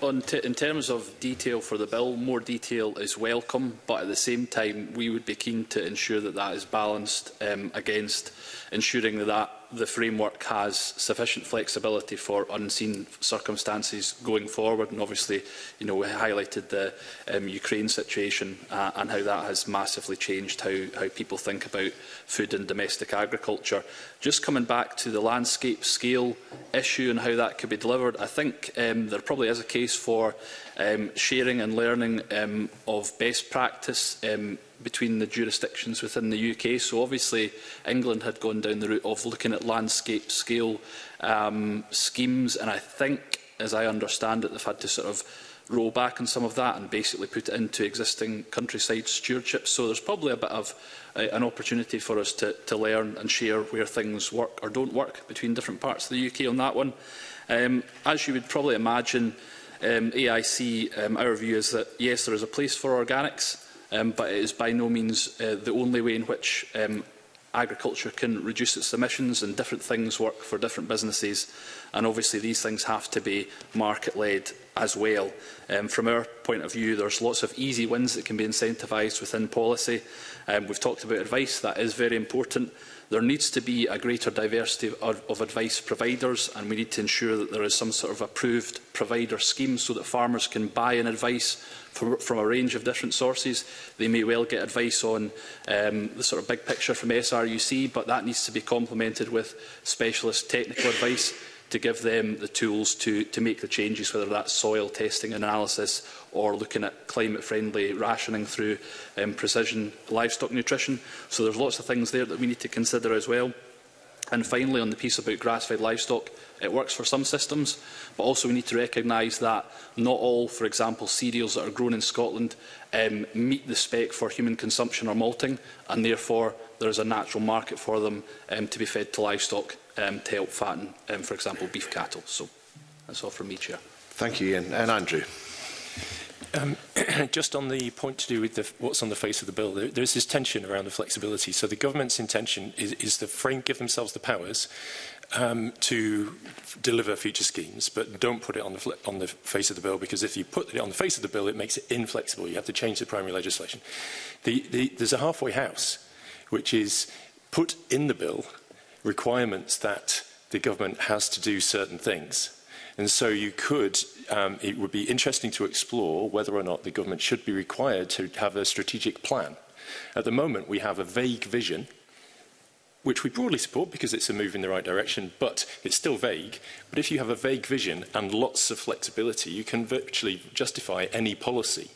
on in terms of detail for the bill, more detail is welcome, but at the same time, we would be keen to ensure that that is balanced um, against ensuring that that the framework has sufficient flexibility for unseen circumstances going forward. And obviously, you know, we highlighted the um, Ukraine situation uh, and how that has massively changed how, how people think about food and domestic agriculture. Just coming back to the landscape scale issue and how that could be delivered, I think um, there probably is a case for um, sharing and learning um, of best practice um, between the jurisdictions within the UK. So obviously England had gone down the route of looking at landscape scale um, schemes and I think, as I understand it, they've had to sort of roll back on some of that and basically put it into existing countryside stewardship. So there's probably a bit of a, an opportunity for us to, to learn and share where things work or don't work between different parts of the UK on that one. Um, as you would probably imagine, um, AIC, um, our view is that yes, there is a place for organics, um, but it is by no means uh, the only way in which um, agriculture can reduce its emissions and different things work for different businesses and obviously these things have to be market-led as well. Um, from our point of view, there's lots of easy wins that can be incentivised within policy. Um, we've talked about advice, that is very important. There needs to be a greater diversity of, of advice providers and we need to ensure that there is some sort of approved provider scheme so that farmers can buy an advice from a range of different sources. They may well get advice on um, the sort of big picture from SRUC, but that needs to be complemented with specialist technical advice to give them the tools to, to make the changes, whether that's soil testing analysis or looking at climate-friendly rationing through um, precision livestock nutrition. So there's lots of things there that we need to consider as well. And finally, on the piece about grass-fed livestock, It works for some systems, but also we need to recognise that not all, for example, cereals that are grown in Scotland um, meet the spec for human consumption or malting, and therefore there is a natural market for them um, to be fed to livestock um, to help fatten, um, for example, beef cattle. So that's all from me, Chair. Thank you, Ian. And Andrew. Um, just on the point to do with the, what's on the face of the bill, there, there's this tension around the flexibility. So the government's intention is, is to frame, give themselves the powers um, to deliver future schemes, but don't put it on the, on the face of the bill, because if you put it on the face of the bill, it makes it inflexible. You have to change the primary legislation. The, the, there's a halfway house, which is put in the bill requirements that the government has to do certain things And so you could, um, it would be interesting to explore whether or not the government should be required to have a strategic plan. At the moment, we have a vague vision which we broadly support because it's a move in the right direction, but it's still vague. But if you have a vague vision and lots of flexibility, you can virtually justify any policy.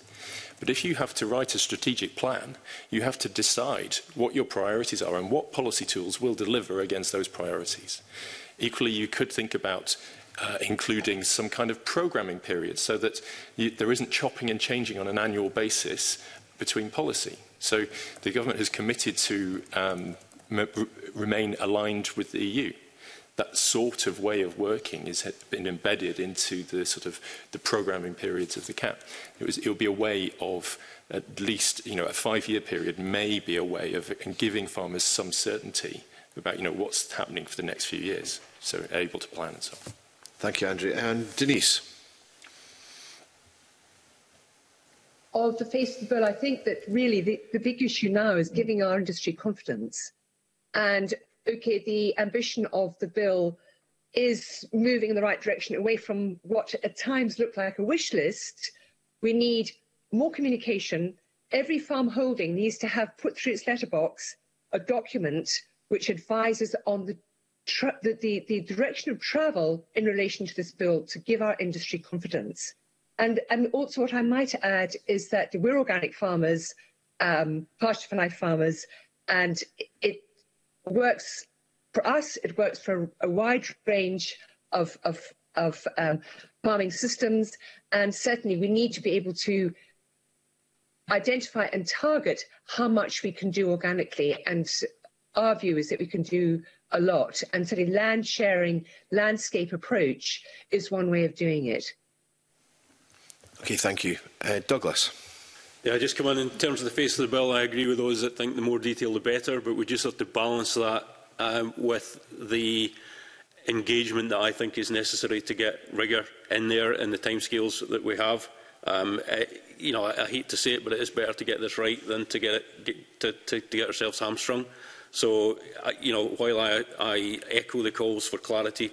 But if you have to write a strategic plan, you have to decide what your priorities are and what policy tools will deliver against those priorities. Equally, you could think about uh, including some kind of programming period so that you, there isn't chopping and changing on an annual basis between policy. So the government has committed to um, remain aligned with the EU. That sort of way of working has been embedded into the sort of the programming periods of the cap. It, was, it be a way of at least, you know, a five-year period may be a way of giving farmers some certainty about, you know, what's happening for the next few years. So able to plan and so on. Thank you, Andrew. And Denise. Of the face of the bill, I think that really the, the big issue now is giving our industry confidence. And okay, the ambition of the bill is moving in the right direction away from what at times looked like a wish list. We need more communication. Every farm holding needs to have put through its letterbox a document which advises on the the, the, the, direction of travel in relation to this bill to give our industry confidence. And, and also what I might add is that we're organic farmers, um, pasture for life farmers, and it works for us, it works for a wide range of, of, of um, farming systems. And certainly we need to be able to identify and target how much we can do organically. And our view is that we can do a lot. And sort of land sharing, landscape approach is one way of doing it. Okay, thank you. Uh, Douglas. Yeah, I just come on in terms of the face of the bill. I agree with those that think the more detail the better, but we just have to balance that um, with the engagement that I think is necessary to get rigour in there and the timescales that we have. Um, I, you know, I, I hate to say it, but it is better to get this right than to get it, to, to, to get ourselves hamstrung. So, you know, while I, I echo the calls for clarity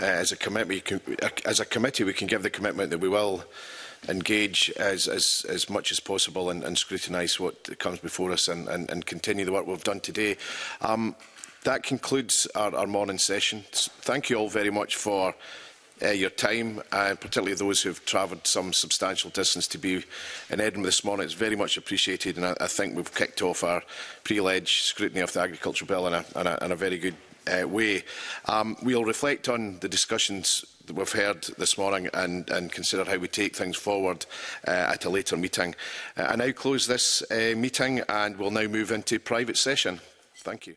uh, as, a we can, uh, as a committee, we can give the commitment that we will engage as, as, as much as possible and, and scrutinise what comes before us and, and, and continue the work we've done today. Um, that concludes our, our morning session. Thank you all very much for uh, your time, and particularly those who have travelled some substantial distance to be in Edinburgh this morning. It's very much appreciated, and I, I think we've kicked off our pre-ledge scrutiny of the Agriculture bill in a, in a, in a very good uh, way. Um, we'll reflect on the discussions we've heard this morning and, and consider how we take things forward uh, at a later meeting. Uh, I now close this uh, meeting and we'll now move into private session. Thank you.